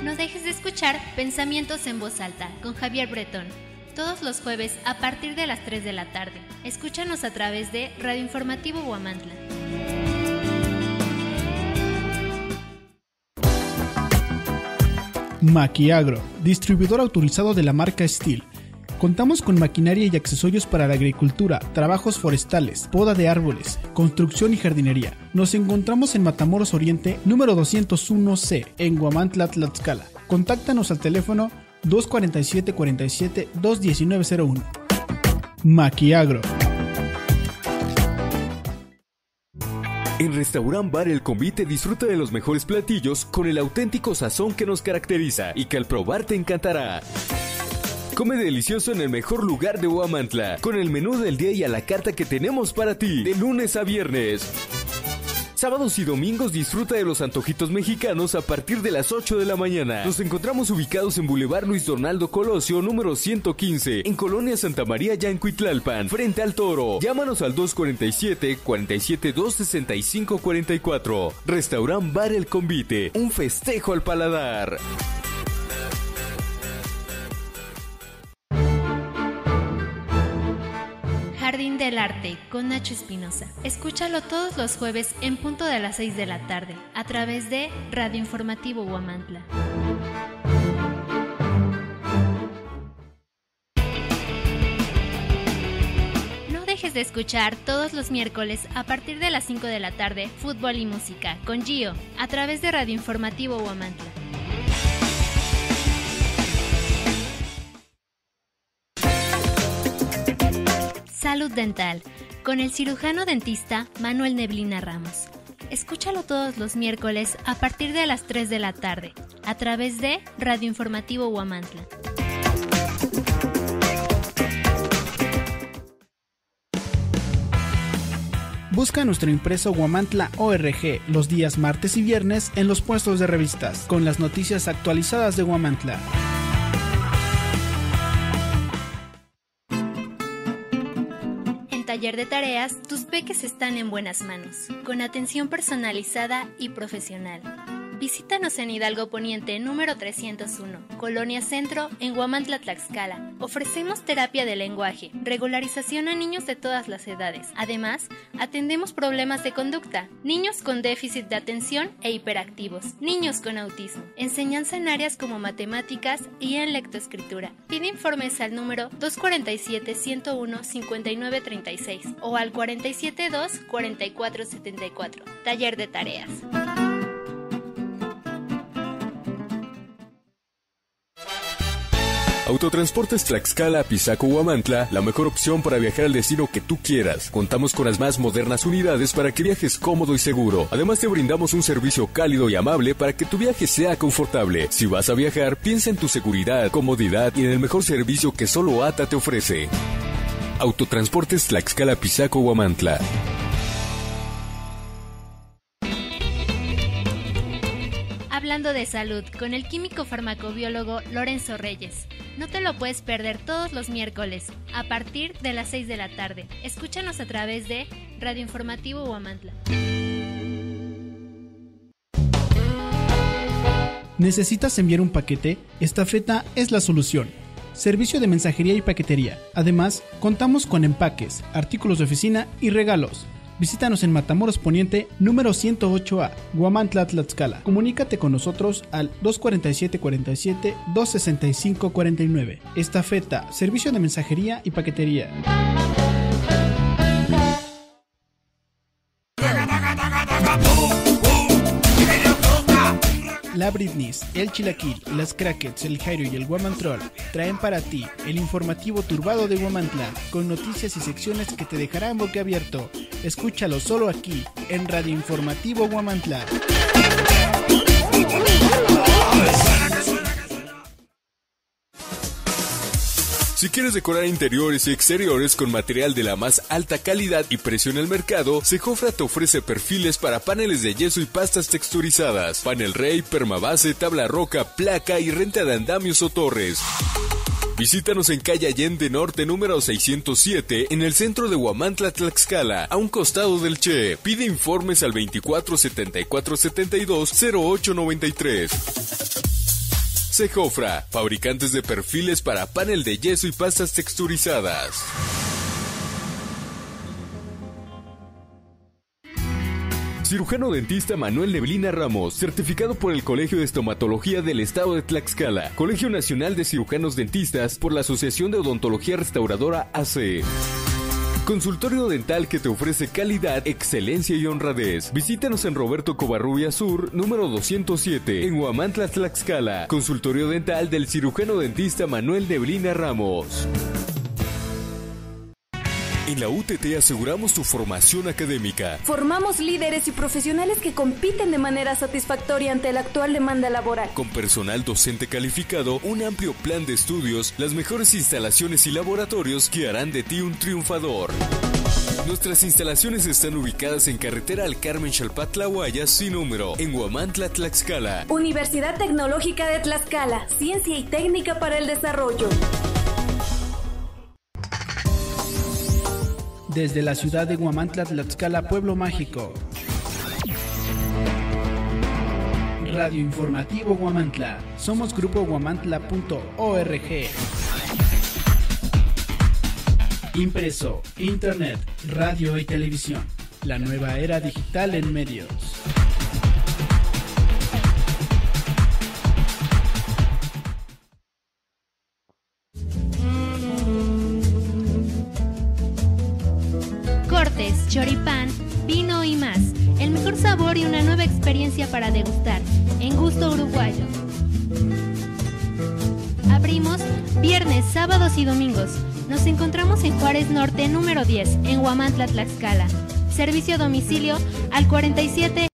No dejes de escuchar Pensamientos en voz alta con Javier Bretón. Todos los jueves a partir de las 3 de la tarde. Escúchanos a través de Radio Informativo Guamantla. Maquiagro, distribuidor autorizado de la marca Steel. Contamos con maquinaria y accesorios para la agricultura, trabajos forestales, poda de árboles, construcción y jardinería. Nos encontramos en Matamoros Oriente, número 201C, en Guamantla, Tlaxcala. Contáctanos al teléfono 247 47 21901. Maquiagro. En Restaurant Bar El Convite disfruta de los mejores platillos con el auténtico sazón que nos caracteriza y que al probar te encantará. Come delicioso en el mejor lugar de Huamantla, con el menú del día y a la carta que tenemos para ti, de lunes a viernes. Sábados y domingos disfruta de los antojitos mexicanos a partir de las 8 de la mañana. Nos encontramos ubicados en Boulevard Luis Donaldo Colosio, número 115, en Colonia Santa María, Yancuitlalpan, frente al Toro. Llámanos al 247 47 265 44. Restaurant Bar El Convite, un festejo al paladar. Del Arte con Nacho Espinosa. Escúchalo todos los jueves en punto de las 6 de la tarde a través de Radio Informativo Huamantla. No dejes de escuchar todos los miércoles a partir de las 5 de la tarde Fútbol y Música con Gio a través de Radio Informativo Huamantla. Salud Dental, con el cirujano dentista Manuel Neblina Ramos. Escúchalo todos los miércoles a partir de las 3 de la tarde, a través de Radio Informativo Huamantla. Busca nuestro impreso Guamantla ORG los días martes y viernes en los puestos de revistas, con las noticias actualizadas de Guamantla. Taller de Tareas, tus peques están en buenas manos, con atención personalizada y profesional Visítanos en Hidalgo Poniente, número 301, Colonia Centro, en Huamantla, Tlaxcala. Ofrecemos terapia de lenguaje, regularización a niños de todas las edades. Además, atendemos problemas de conducta, niños con déficit de atención e hiperactivos, niños con autismo, enseñanza en áreas como matemáticas y en lectoescritura. Pide informes al número 247-101-5936 o al 472-4474. Taller de tareas. Autotransportes Tlaxcala, Pisaco Huamantla, la mejor opción para viajar al destino que tú quieras. Contamos con las más modernas unidades para que viajes cómodo y seguro. Además te brindamos un servicio cálido y amable para que tu viaje sea confortable. Si vas a viajar, piensa en tu seguridad, comodidad y en el mejor servicio que solo ATA te ofrece. Autotransportes Tlaxcala, Pisaco Huamantla. De salud con el químico farmacobiólogo Lorenzo Reyes. No te lo puedes perder todos los miércoles a partir de las 6 de la tarde. Escúchanos a través de Radio Informativo Huamantla. ¿Necesitas enviar un paquete? Esta feta es la solución. Servicio de mensajería y paquetería. Además, contamos con empaques, artículos de oficina y regalos. Visítanos en Matamoros Poniente, número 108A, Guamantla, Tlaxcala. Comunícate con nosotros al 247-47 265-49. Estafeta, servicio de mensajería y paquetería. La Britneys, el Chilaquil, las Crackets, el Jairo y el Guamantrol traen para ti el informativo turbado de Guamantla, con noticias y secciones que te dejarán boquiabierto. Escúchalo solo aquí, en Radio Informativo Guamantla. Si quieres decorar interiores y exteriores con material de la más alta calidad y precio en el mercado, Sejofra te ofrece perfiles para paneles de yeso y pastas texturizadas, panel rey, permabase, tabla roca, placa y renta de andamios o torres. Visítanos en calle Allende Norte número 607 en el centro de Huamantla, Tlaxcala, a un costado del Che. Pide informes al 24 74 72 0893. Cejofra, fabricantes de perfiles para panel de yeso y pastas texturizadas. Cirujano dentista Manuel Neblina Ramos, certificado por el Colegio de Estomatología del Estado de Tlaxcala, Colegio Nacional de Cirujanos Dentistas por la Asociación de Odontología Restauradora AC. Consultorio dental que te ofrece calidad, excelencia y honradez. Visítanos en Roberto Covarrubia Sur, número 207, en Huamantla, Tlaxcala. Consultorio dental del cirujano dentista Manuel Neblina Ramos. En la UTT aseguramos tu formación académica. Formamos líderes y profesionales que compiten de manera satisfactoria ante la actual demanda laboral. Con personal docente calificado, un amplio plan de estudios, las mejores instalaciones y laboratorios que harán de ti un triunfador. Nuestras instalaciones están ubicadas en carretera al Carmen Chalpatlahuaya sin número, en Huamantla, Tlaxcala. Universidad Tecnológica de Tlaxcala, Ciencia y Técnica para el Desarrollo. Desde la ciudad de Guamantla, Tlaxcala, Pueblo Mágico. Radio Informativo Guamantla. Somos grupo guamantla.org. Impreso, Internet, radio y televisión. La nueva era digital en medios. Choripán, vino y más. El mejor sabor y una nueva experiencia para degustar. En gusto uruguayo. Abrimos viernes, sábados y domingos. Nos encontramos en Juárez Norte número 10, en Huamantla, Tlaxcala. Servicio a domicilio al 47